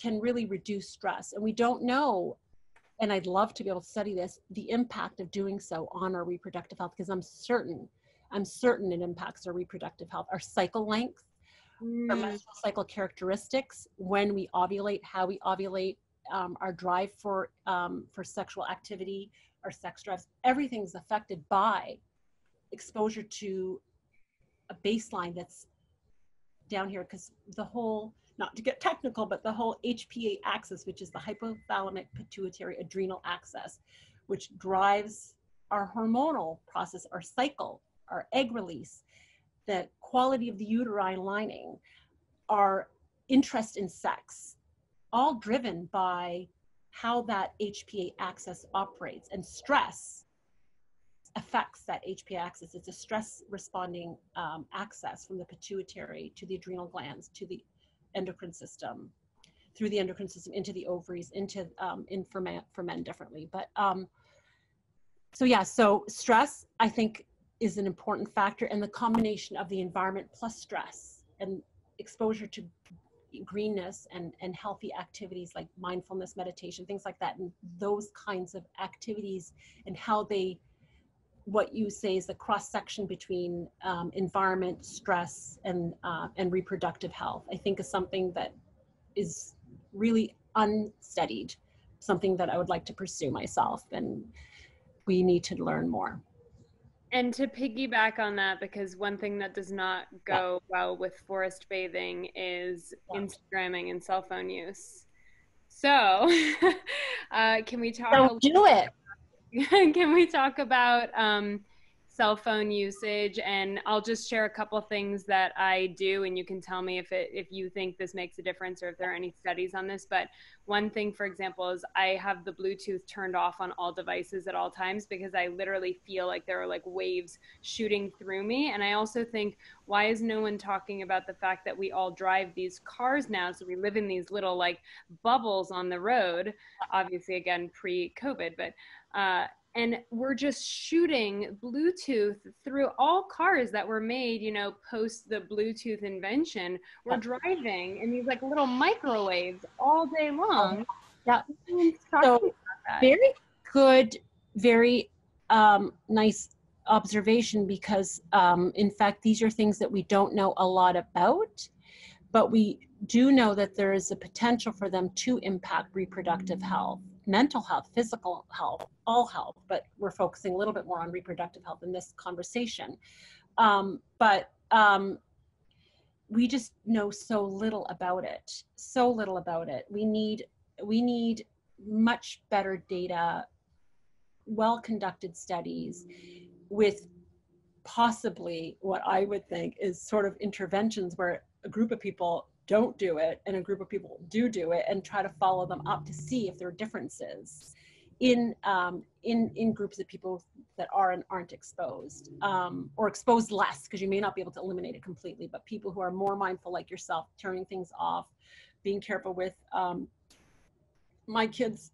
can really reduce stress. And we don't know, and I'd love to be able to study this, the impact of doing so on our reproductive health, because I'm certain, I'm certain it impacts our reproductive health, our cycle length, mm. our menstrual cycle characteristics, when we ovulate, how we ovulate, um, our drive for um, for sexual activity, our sex drives, everything's affected by exposure to a baseline that's down here because the whole not to get technical but the whole hpa axis which is the hypothalamic pituitary adrenal axis which drives our hormonal process our cycle our egg release the quality of the uterine lining our interest in sex all driven by how that hpa axis operates. And stress affects that HPA axis. It's a stress responding um, axis from the pituitary to the adrenal glands to the endocrine system, through the endocrine system into the ovaries, into um, in for men, for men differently. But um, so yeah, so stress I think is an important factor, and the combination of the environment plus stress and exposure to greenness and and healthy activities like mindfulness meditation things like that and those kinds of activities and how they what you say is the cross section between um, environment, stress, and uh, and reproductive health. I think is something that is really unstudied, something that I would like to pursue myself, and we need to learn more.
And to piggyback on that, because one thing that does not go yeah. well with forest bathing is yeah. Instagramming and cell phone use. So, uh, can we talk?
Don't do it.
can we talk about um, cell phone usage? And I'll just share a couple things that I do, and you can tell me if it if you think this makes a difference or if there are any studies on this. But one thing, for example, is I have the Bluetooth turned off on all devices at all times because I literally feel like there are like waves shooting through me. And I also think, why is no one talking about the fact that we all drive these cars now? So we live in these little like bubbles on the road. Obviously, again, pre-COVID, but uh, and we're just shooting Bluetooth through all cars that were made, you know, post the Bluetooth invention. We're driving in these like little microwaves all day long.
Yeah. So very good, very um, nice observation because, um, in fact, these are things that we don't know a lot about, but we do know that there is a potential for them to impact reproductive health, mental health, physical health, all health, but we're focusing a little bit more on reproductive health in this conversation. Um, but um, we just know so little about it, so little about it. We need we need much better data, well conducted studies with possibly what I would think is sort of interventions where a group of people don't do it and a group of people do do it and try to follow them up to see if there are differences in um, in in groups of people that are and aren't exposed um, or exposed less because you may not be able to eliminate it completely but people who are more mindful like yourself turning things off being careful with um, my kids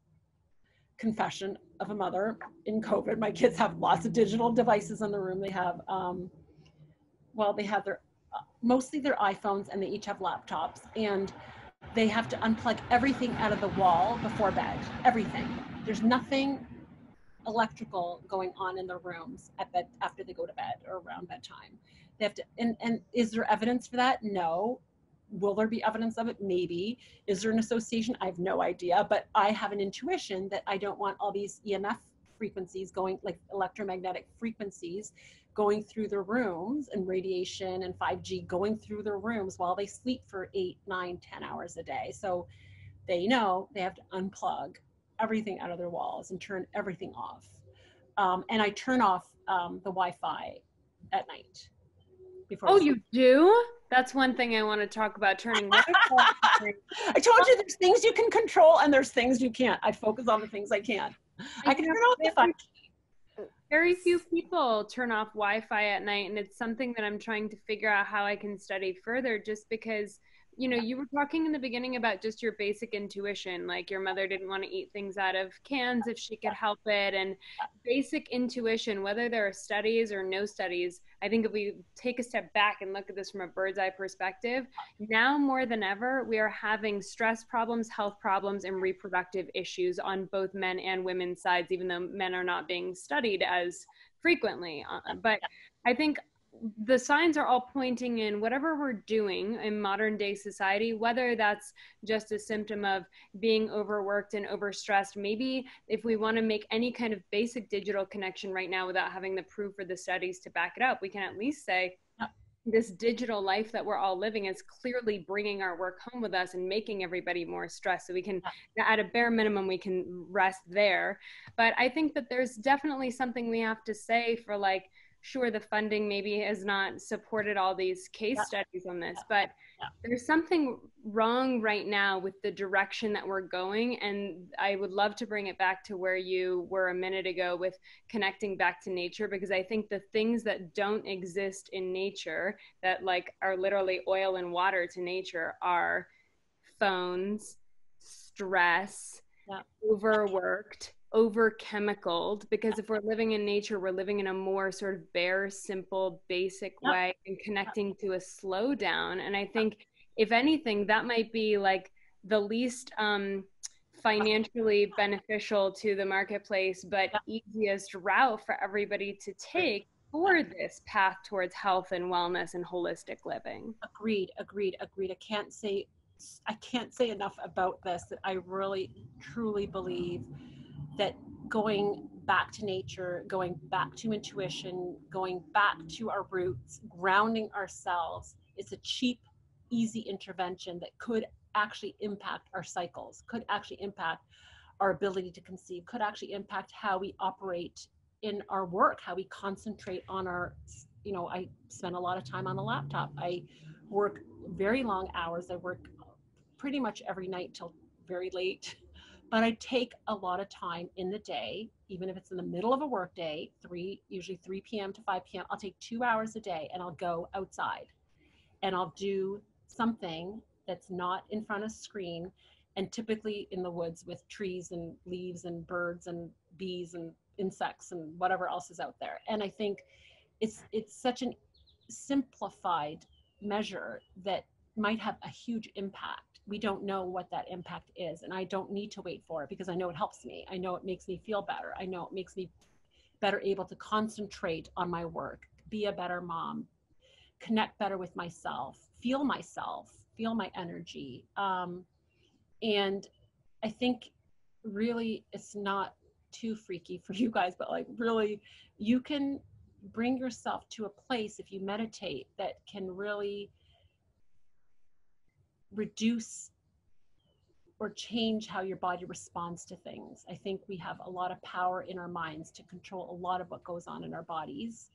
confession of a mother in covid. My kids have lots of digital devices in the room. They have um, well they have their mostly their iPhones and they each have laptops and they have to unplug everything out of the wall before bed. Everything. There's nothing electrical going on in their rooms at bed after they go to bed or around bedtime. They have to and, and is there evidence for that? No. Will there be evidence of it? Maybe. Is there an association? I have no idea, but I have an intuition that I don't want all these EMF frequencies going like electromagnetic frequencies going through their rooms and radiation and 5G going through their rooms while they sleep for eight, nine, ten hours a day. So they know they have to unplug everything out of their walls and turn everything off. Um, and I turn off um, the Wi-Fi at night.
Before oh, you do? That's one thing I want to talk about. Turning. I
told you there's things you can control and there's things you can't. I focus on the things I can. I, I can turn off the
very few people turn off Wi-Fi at night, and it's something that I'm trying to figure out how I can study further. Just because you know, you were talking in the beginning about just your basic intuition, like your mother didn't want to eat things out of cans if she could help it, and basic intuition, whether there are studies or no studies. I think if we take a step back and look at this from a bird's eye perspective, now more than ever, we are having stress problems, health problems, and reproductive issues on both men and women's sides, even though men are not being studied as frequently. Uh, but I think the signs are all pointing in whatever we're doing in modern day society, whether that's just a symptom of being overworked and overstressed. Maybe if we want to make any kind of basic digital connection right now without having the proof or the studies to back it up, we can at least say, this digital life that we're all living is clearly bringing our work home with us and making everybody more stressed. So we can at a bare minimum we can rest there. But i think that there's definitely something we have to say for like sure the funding maybe has not supported all these case yeah. studies on this but yeah. there's something wrong right now with the direction that we're going and i would love to bring it back to where you were a minute ago with connecting back to nature because i think the things that don't exist in nature that like are literally oil and water to nature are phones stress yeah. overworked over chemicaled because if we're living in nature we're living in a more sort of bare simple basic way and connecting to a slowdown. And i think if anything that might be like the least um, financially beneficial to the marketplace but easiest route for everybody to take for this path towards health and wellness and holistic living.
Agreed agreed agreed. I can't say i can't say enough about this that i really truly believe that going back to nature, going back to intuition, going back to our roots, grounding ourselves is a cheap, easy intervention that could actually impact our cycles, could actually impact our ability to conceive, could actually impact how we operate in our work, how we concentrate on our, you know, I spend a lot of time on the laptop. I work very long hours. I work pretty much every night till very late but I take a lot of time in the day, even if it's in the middle of a work day, three, usually 3 p.m. to 5 p.m., I'll take two hours a day and I'll go outside and I'll do something that's not in front of screen and typically in the woods with trees and leaves and birds and bees and insects and whatever else is out there. And I think it's it's such an simplified measure that might have a huge impact. We don't know what that impact is, and I don't need to wait for it because I know it helps me. I know it makes me feel better. I know it makes me better able to concentrate on my work, be a better mom, connect better with myself, feel myself, feel my energy. Um, and I think really it's not too freaky for you guys, but like really, you can bring yourself to a place if you meditate that can really reduce or change how your body responds to things. I think we have a lot of power in our minds to control a lot of what goes on in our bodies.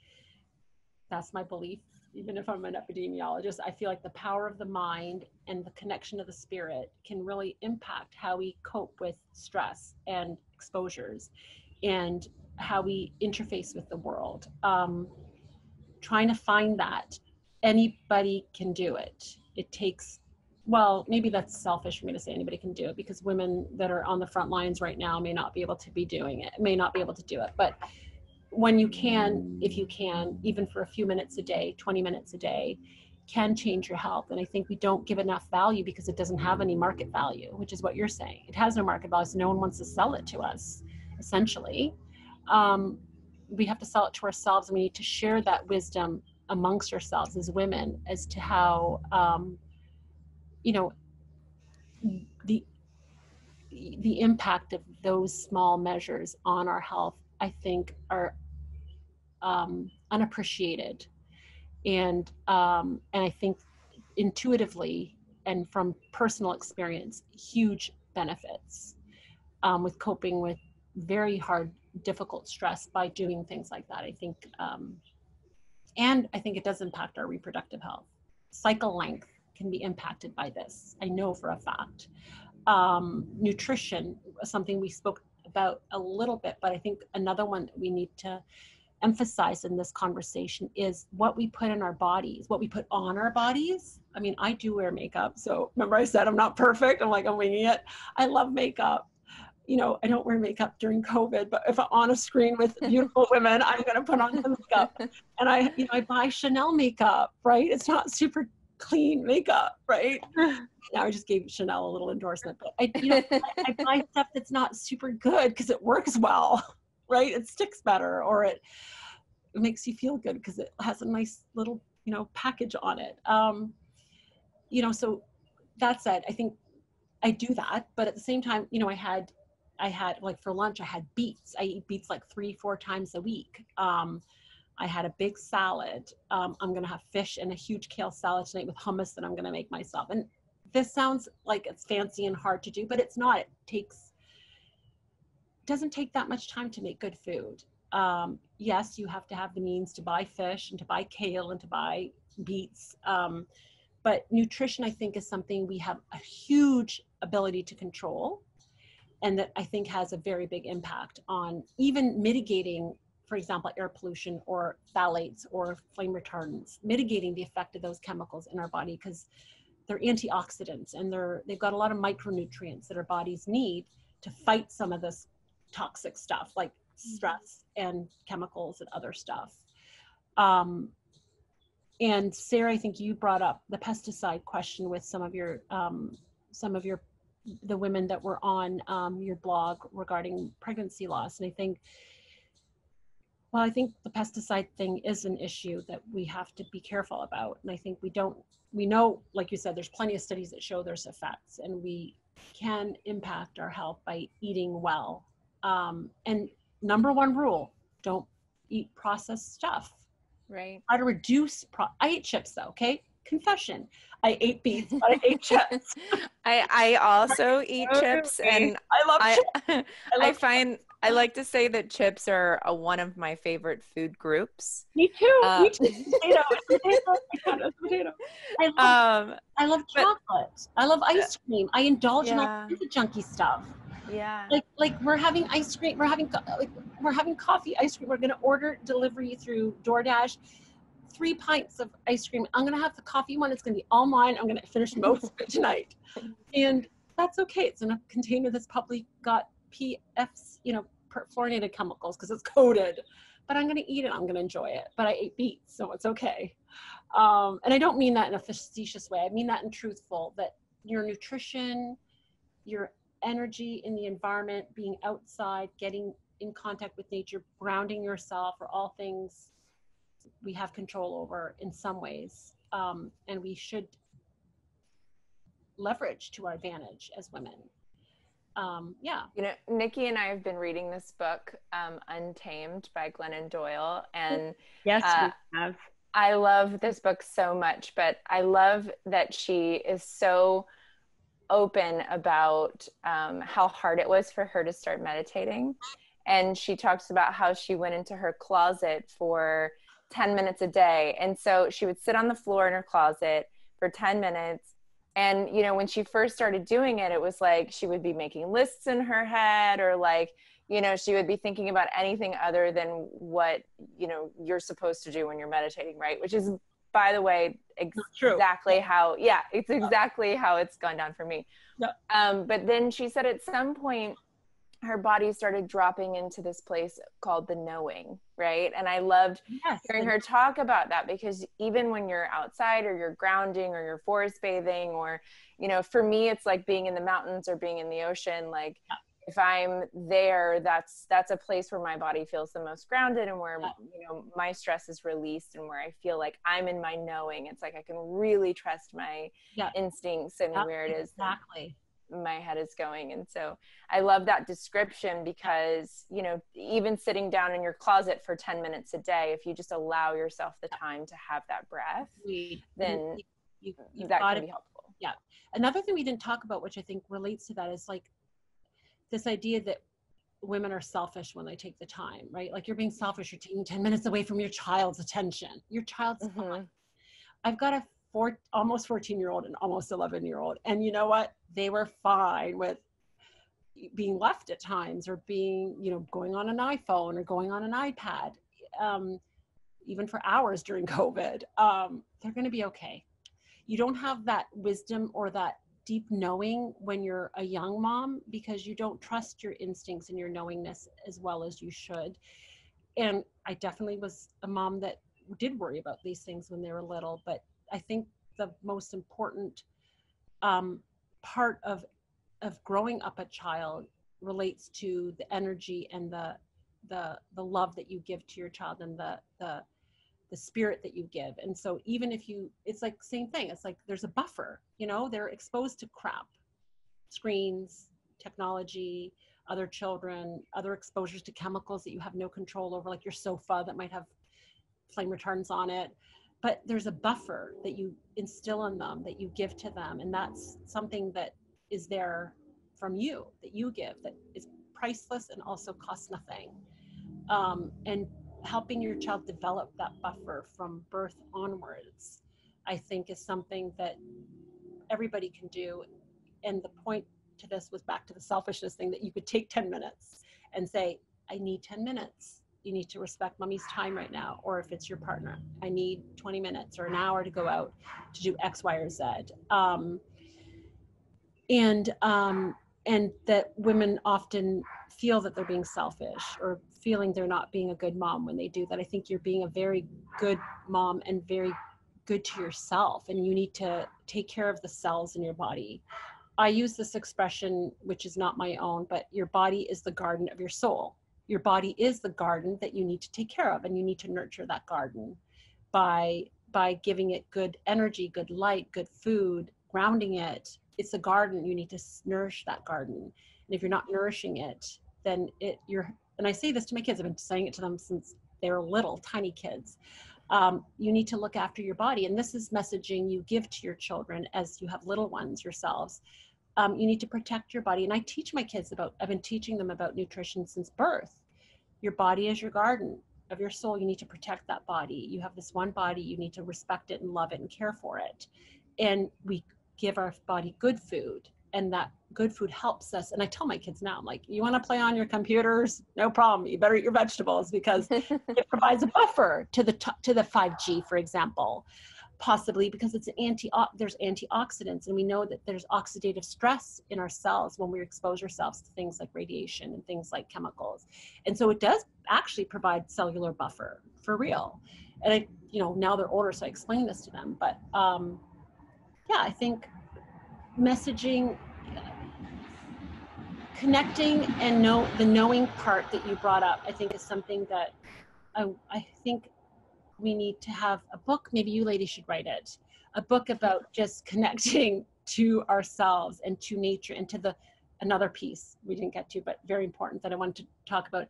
That's my belief. Even if I'm an epidemiologist, I feel like the power of the mind and the connection of the spirit can really impact how we cope with stress and exposures and how we interface with the world. Um, trying to find that anybody can do it. It takes well, maybe that's selfish for me to say anybody can do it because women that are on the front lines right now may not be able to be doing it, may not be able to do it. But when you can, if you can, even for a few minutes a day, 20 minutes a day, can change your health. And I think we don't give enough value because it doesn't have any market value, which is what you're saying. It has no market value, so no one wants to sell it to us, essentially. Um, we have to sell it to ourselves, and we need to share that wisdom amongst ourselves as women as to how um, you know the the impact of those small measures on our health i think are um, unappreciated. And um, and i think intuitively and from personal experience huge benefits um, with coping with very hard difficult stress by doing things like that. I think um, and i think it does impact our reproductive health. Cycle length can be impacted by this. I know for a fact. Um, nutrition, something we spoke about a little bit, but I think another one that we need to emphasize in this conversation is what we put in our bodies, what we put on our bodies. I mean, I do wear makeup. So remember, I said I'm not perfect. I'm like, I'm winging it. I love makeup. You know, I don't wear makeup during COVID, but if I'm on a screen with beautiful women, I'm going to put on the makeup. And I, you know, I buy Chanel makeup, right? It's not super clean makeup, right? now I just gave Chanel a little endorsement, but I, you know, I, I buy stuff that's not super good because it works well, right? It sticks better, or it, makes you feel good because it has a nice little, you know, package on it. Um, you know, so that said, I think I do that, but at the same time, you know, I had, I had like for lunch, I had beets. I eat beets like three, four times a week. Um, I had a big salad. Um, I'm going to have fish and a huge kale salad tonight with hummus that I'm going to make myself. And this sounds like it's fancy and hard to do, but it's not. It takes doesn't take that much time to make good food. Um, yes, you have to have the means to buy fish and to buy kale and to buy beets. Um, but nutrition, I think, is something we have a huge ability to control and that I think has a very big impact on even mitigating for example, air pollution or phthalates or flame retardants, mitigating the effect of those chemicals in our body because they're antioxidants and they're they've got a lot of micronutrients that our bodies need to fight some of this toxic stuff like mm-hmm. stress and chemicals and other stuff. Um, and Sarah, I think you brought up the pesticide question with some of your um, some of your the women that were on um, your blog regarding pregnancy loss, and I think well, I think the pesticide thing is an issue that we have to be careful about. And I think we don't, we know, like you said, there's plenty of studies that show there's effects and we can impact our health by eating well. Um, and number one rule don't eat processed stuff.
Right.
How to reduce, pro- I ate chips though, okay? Confession. I ate beans, but I ate chips.
I, I also eat chips and
I love
I,
chips.
I, I find I like to say that chips are a, one of my favorite food groups.
Me too. Uh, Me too. Potato. potato. potato. I love, um, I love chocolate. But, I love ice cream. I indulge yeah. in all kinds of junky stuff.
Yeah.
Like like we're having ice cream. We're having like we're having coffee ice cream. We're gonna order delivery through DoorDash. Three pints of ice cream. I'm gonna have the coffee one. It's gonna be all mine. I'm gonna finish most of it tonight, and that's okay. It's in a container that's probably got PFC you know, fluorinated chemicals because it's coated, but I'm going to eat it. I'm going to enjoy it. But I ate beets, so it's okay. Um, and I don't mean that in a facetious way. I mean that in truthful that your nutrition, your energy in the environment, being outside, getting in contact with nature, grounding yourself are all things we have control over in some ways. Um, and we should leverage to our advantage as women. Um, yeah.
You know, Nikki and I have been reading this book, um, Untamed by Glennon Doyle. And
yes, uh, we have.
I love this book so much, but I love that she is so open about um, how hard it was for her to start meditating. And she talks about how she went into her closet for 10 minutes a day. And so she would sit on the floor in her closet for 10 minutes. And, you know, when she first started doing it, it was like she would be making lists in her head or like, you know, she would be thinking about anything other than what, you know, you're supposed to do when you're meditating, right? Which is, by the way, ex- exactly how, yeah, it's exactly how it's gone down for me.
Yeah.
Um, but then she said at some point, her body started dropping into this place called the knowing, right? And I loved yes. hearing her talk about that because even when you're outside or you're grounding or you're forest bathing or, you know, for me, it's like being in the mountains or being in the ocean. Like yeah. if I'm there, that's that's a place where my body feels the most grounded and where yeah. you know my stress is released and where I feel like I'm in my knowing. It's like I can really trust my yeah. instincts and where it is.
Exactly
my head is going. And so i love that description because you know even sitting down in your closet for 10 minutes a day if you just allow yourself the time to have that breath then you, you, that can be helpful.
Yeah. Another thing we didn't talk about which i think relates to that is like this idea that women are selfish when they take the time right? Like you're being selfish you're taking 10 minutes away from your child's attention. Your child's mm-hmm. i've got a four, almost 14 year old and almost 11 year old. And you know what? They were fine with being left at times or being, you know, going on an iPhone or going on an iPad, um, even for hours during COVID. Um, they're going to be okay. You don't have that wisdom or that deep knowing when you're a young mom because you don't trust your instincts and your knowingness as well as you should. And I definitely was a mom that did worry about these things when they were little, but I think the most important um, part of of growing up a child relates to the energy and the the the love that you give to your child and the the the spirit that you give. And so even if you it's like same thing it's like there's a buffer you know they're exposed to crap screens technology other children other exposures to chemicals that you have no control over like your sofa that might have flame retardants on it but there's a buffer that you instill in them that you give to them and that's something that is there from you that you give that is priceless and also costs nothing. Um, and helping your child develop that buffer from birth onwards i think is something that everybody can do. And the point to this was back to the selfishness thing that you could take 10 minutes and say i need 10 minutes you need to respect mommy's time right now or if it's your partner. I need 20 minutes or an hour to go out to do x y or z. Um, and um, and that women often feel that they're being selfish or feeling they're not being a good mom when they do that. I think you're being a very good mom and very good to yourself and you need to take care of the cells in your body. I use this expression which is not my own but your body is the garden of your soul your body is the garden that you need to take care of and you need to nurture that garden by by giving it good energy good light good food grounding it. It's a garden. You need to nourish that garden. And if you're not nourishing it then it you're and i say this to my kids i've been saying it to them since they were little tiny kids. Um, you need to look after your body. And this is messaging you give to your children as you have little ones yourselves um, you need to protect your body. And I teach my kids about, I've been teaching them about nutrition since birth. Your body is your garden of your soul. You need to protect that body. You have this one body, you need to respect it and love it and care for it. And we give our body good food, and that good food helps us. And I tell my kids now, I'm like, you want to play on your computers? No problem. You better eat your vegetables because it provides a buffer to the to the 5G, for example. Possibly because it's an anti there's antioxidants and we know that there's oxidative stress in our cells when we expose ourselves to things like radiation and things like chemicals. And so it does actually provide cellular buffer for real. And i you know now they're older so i explain this to them. But um yeah i think messaging connecting and know the knowing part that you brought up i think is something that i, I think we need to have a book. Maybe you ladies should write it. A book about just connecting to ourselves and to nature and to the another piece we didn't get to, but very important that I wanted to talk about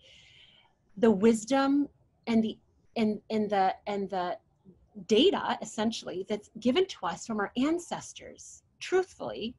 the wisdom and the and and the and the data essentially that's given to us from our ancestors. Truthfully,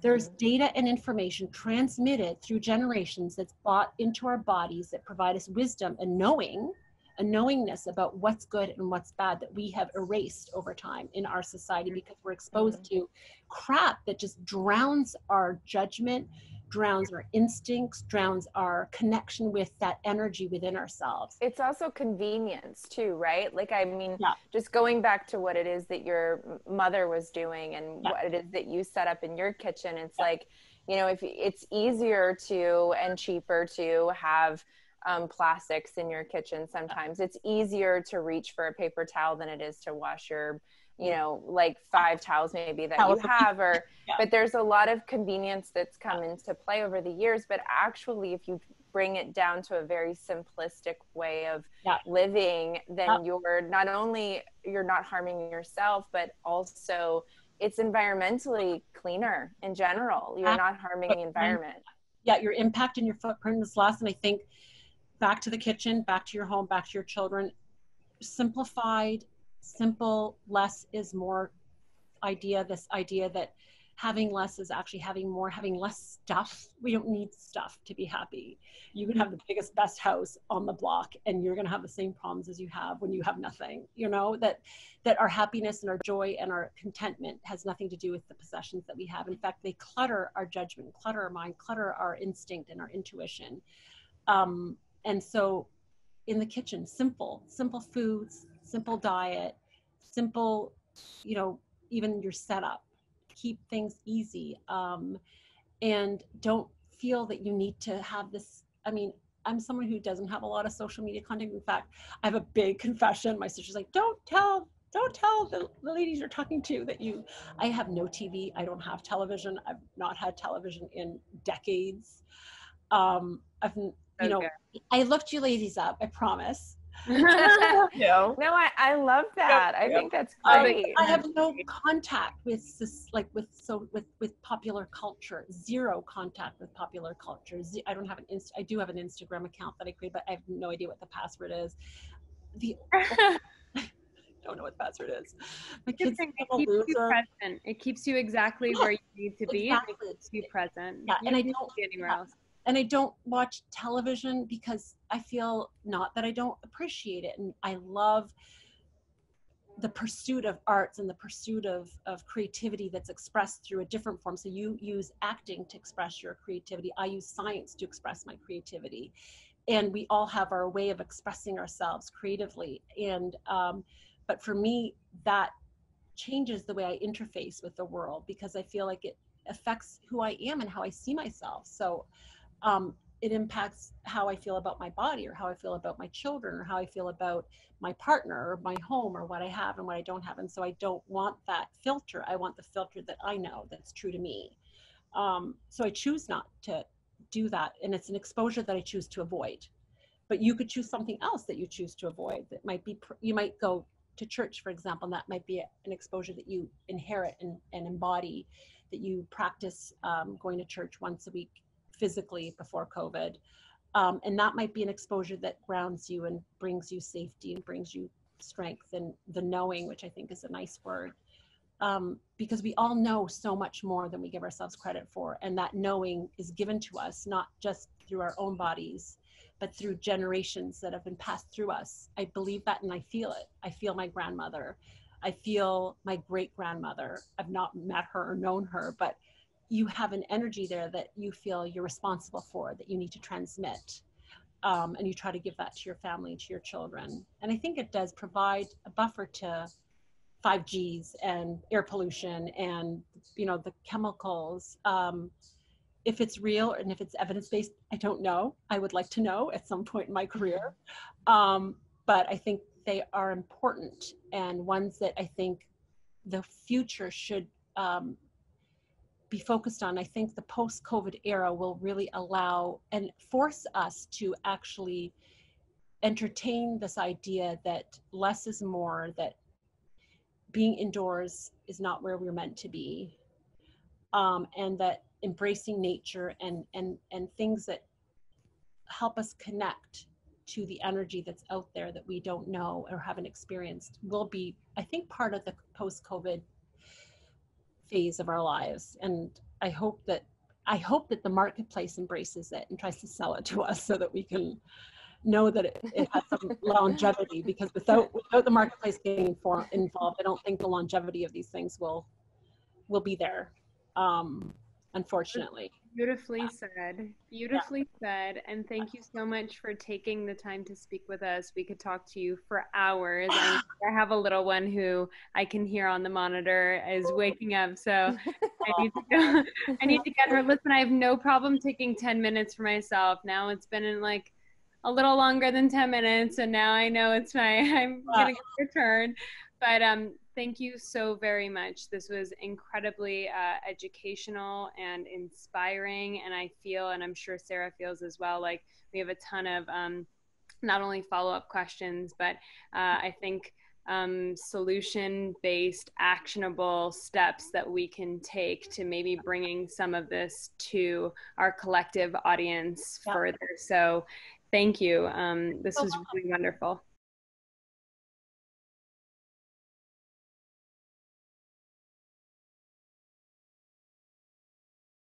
there's mm-hmm. data and information transmitted through generations that's brought into our bodies that provide us wisdom and knowing a knowingness about what's good and what's bad that we have erased over time in our society because we're exposed mm-hmm. to crap that just drowns our judgment drowns our instincts drowns our connection with that energy within ourselves
it's also convenience too right like i mean yeah. just going back to what it is that your mother was doing and yeah. what it is that you set up in your kitchen it's yeah. like you know if it's easier to and cheaper to have um, plastics in your kitchen sometimes. It's easier to reach for a paper towel than it is to wash your you know like five towels maybe that you have or yeah. but there's a lot of convenience that's come into play over the years but actually if you bring it down to a very simplistic way of yeah. living then yeah. you're not only you're not harming yourself but also it's environmentally cleaner in general. You're not harming the environment.
yeah your impact and your footprint is less and i think back to the kitchen, back to your home, back to your children. Simplified, simple, less is more idea, this idea that having less is actually having more, having less stuff. We don't need stuff to be happy. You can have the biggest, best house on the block and you're gonna have the same problems as you have when you have nothing. You know, that that our happiness and our joy and our contentment has nothing to do with the possessions that we have. In fact, they clutter our judgment, clutter our mind, clutter our instinct and our intuition. Um, and so in the kitchen simple simple foods simple diet simple you know even your setup keep things easy um, and don't feel that you need to have this i mean i'm someone who doesn't have a lot of social media content. In fact i have a big confession. My sister's like don't tell don't tell the, the ladies you're talking to that you i have no tv i don't have television. I've not had television in decades. Um, I've you know, I looked you ladies up. I promise.
no, no, I, I love that. I think that's um, great.
I, I have no contact with this, like with so with with popular culture. Zero contact with popular culture. I don't have an inst. I do have an Instagram account that I create, but I have no idea what the password is. The don't know what the password is.
My kids it keeps you present. It keeps you exactly yeah, where you need to be. Exactly. It keeps you present.
Yeah, you and I don't be anywhere yeah. else and I don't watch television because I feel not that I don't appreciate it. And I love the pursuit of arts and the pursuit of, of creativity that's expressed through a different form. So you use acting to express your creativity. I use science to express my creativity. And we all have our way of expressing ourselves creatively. And, um, but for me, that changes the way I interface with the world because I feel like it affects who I am and how I see myself. So um, it impacts how I feel about my body or how I feel about my children or how I feel about my partner or my home or what I have and what I don't have. And so I don't want that filter. I want the filter that I know that's true to me. Um, so I choose not to do that. And it's an exposure that I choose to avoid. But you could choose something else that you choose to avoid that might be, you might go to church, for example, and that might be an exposure that you inherit and, and embody, that you practice um, going to church once a week physically before COVID. Um, and that might be an exposure that grounds you and brings you safety and brings you strength and the knowing, which I think is a nice word. Um, because we all know so much more than we give ourselves credit for. And that knowing is given to us, not just through our own bodies, but through generations that have been passed through us. I believe that and I feel it. I feel my grandmother. I feel my great grandmother. I've not met her or known her, but you have an energy there that you feel you're responsible for, that you need to transmit. Um, and you try to give that to your family, to your children. And I think it does provide a buffer to 5Gs and air pollution and you know the chemicals. Um, if it's real and if it's evidence based, I don't know. I would like to know at some point in my career, um, but I think they are important and ones that I think the future should um, be focused on. I think the post COVID era will really allow and force us to actually entertain this idea that less is more, that being indoors is not where we're meant to be, um, and that embracing nature and and and things that help us connect to the energy that's out there that we don't know or haven't experienced will be, I think, part of the post-COVID phase of our lives. And I hope that I hope that the marketplace embraces it and tries to sell it to us so that we can know that it, it has some longevity because without without the marketplace getting for, involved, I don't think the longevity of these things will will be there. Um, unfortunately.
Beautifully said. Beautifully yeah. said. And thank you so much for taking the time to speak with us. We could talk to you for hours. I, I have a little one who I can hear on the monitor is waking up. So I need to go. I need to get her. Listen, I have no problem taking 10 minutes for myself. Now it's been in like a little longer than 10 minutes. And now I know it's my, I'm wow. going to get turn. But um, thank you so very much. This was incredibly uh, educational and inspiring. And I feel, and I'm sure Sarah feels as well, like we have a ton of um, not only follow up questions, but uh, I think um, solution based, actionable steps that we can take to maybe bringing some of this to our collective audience yeah. further. So, thank you. Um, this was really wonderful.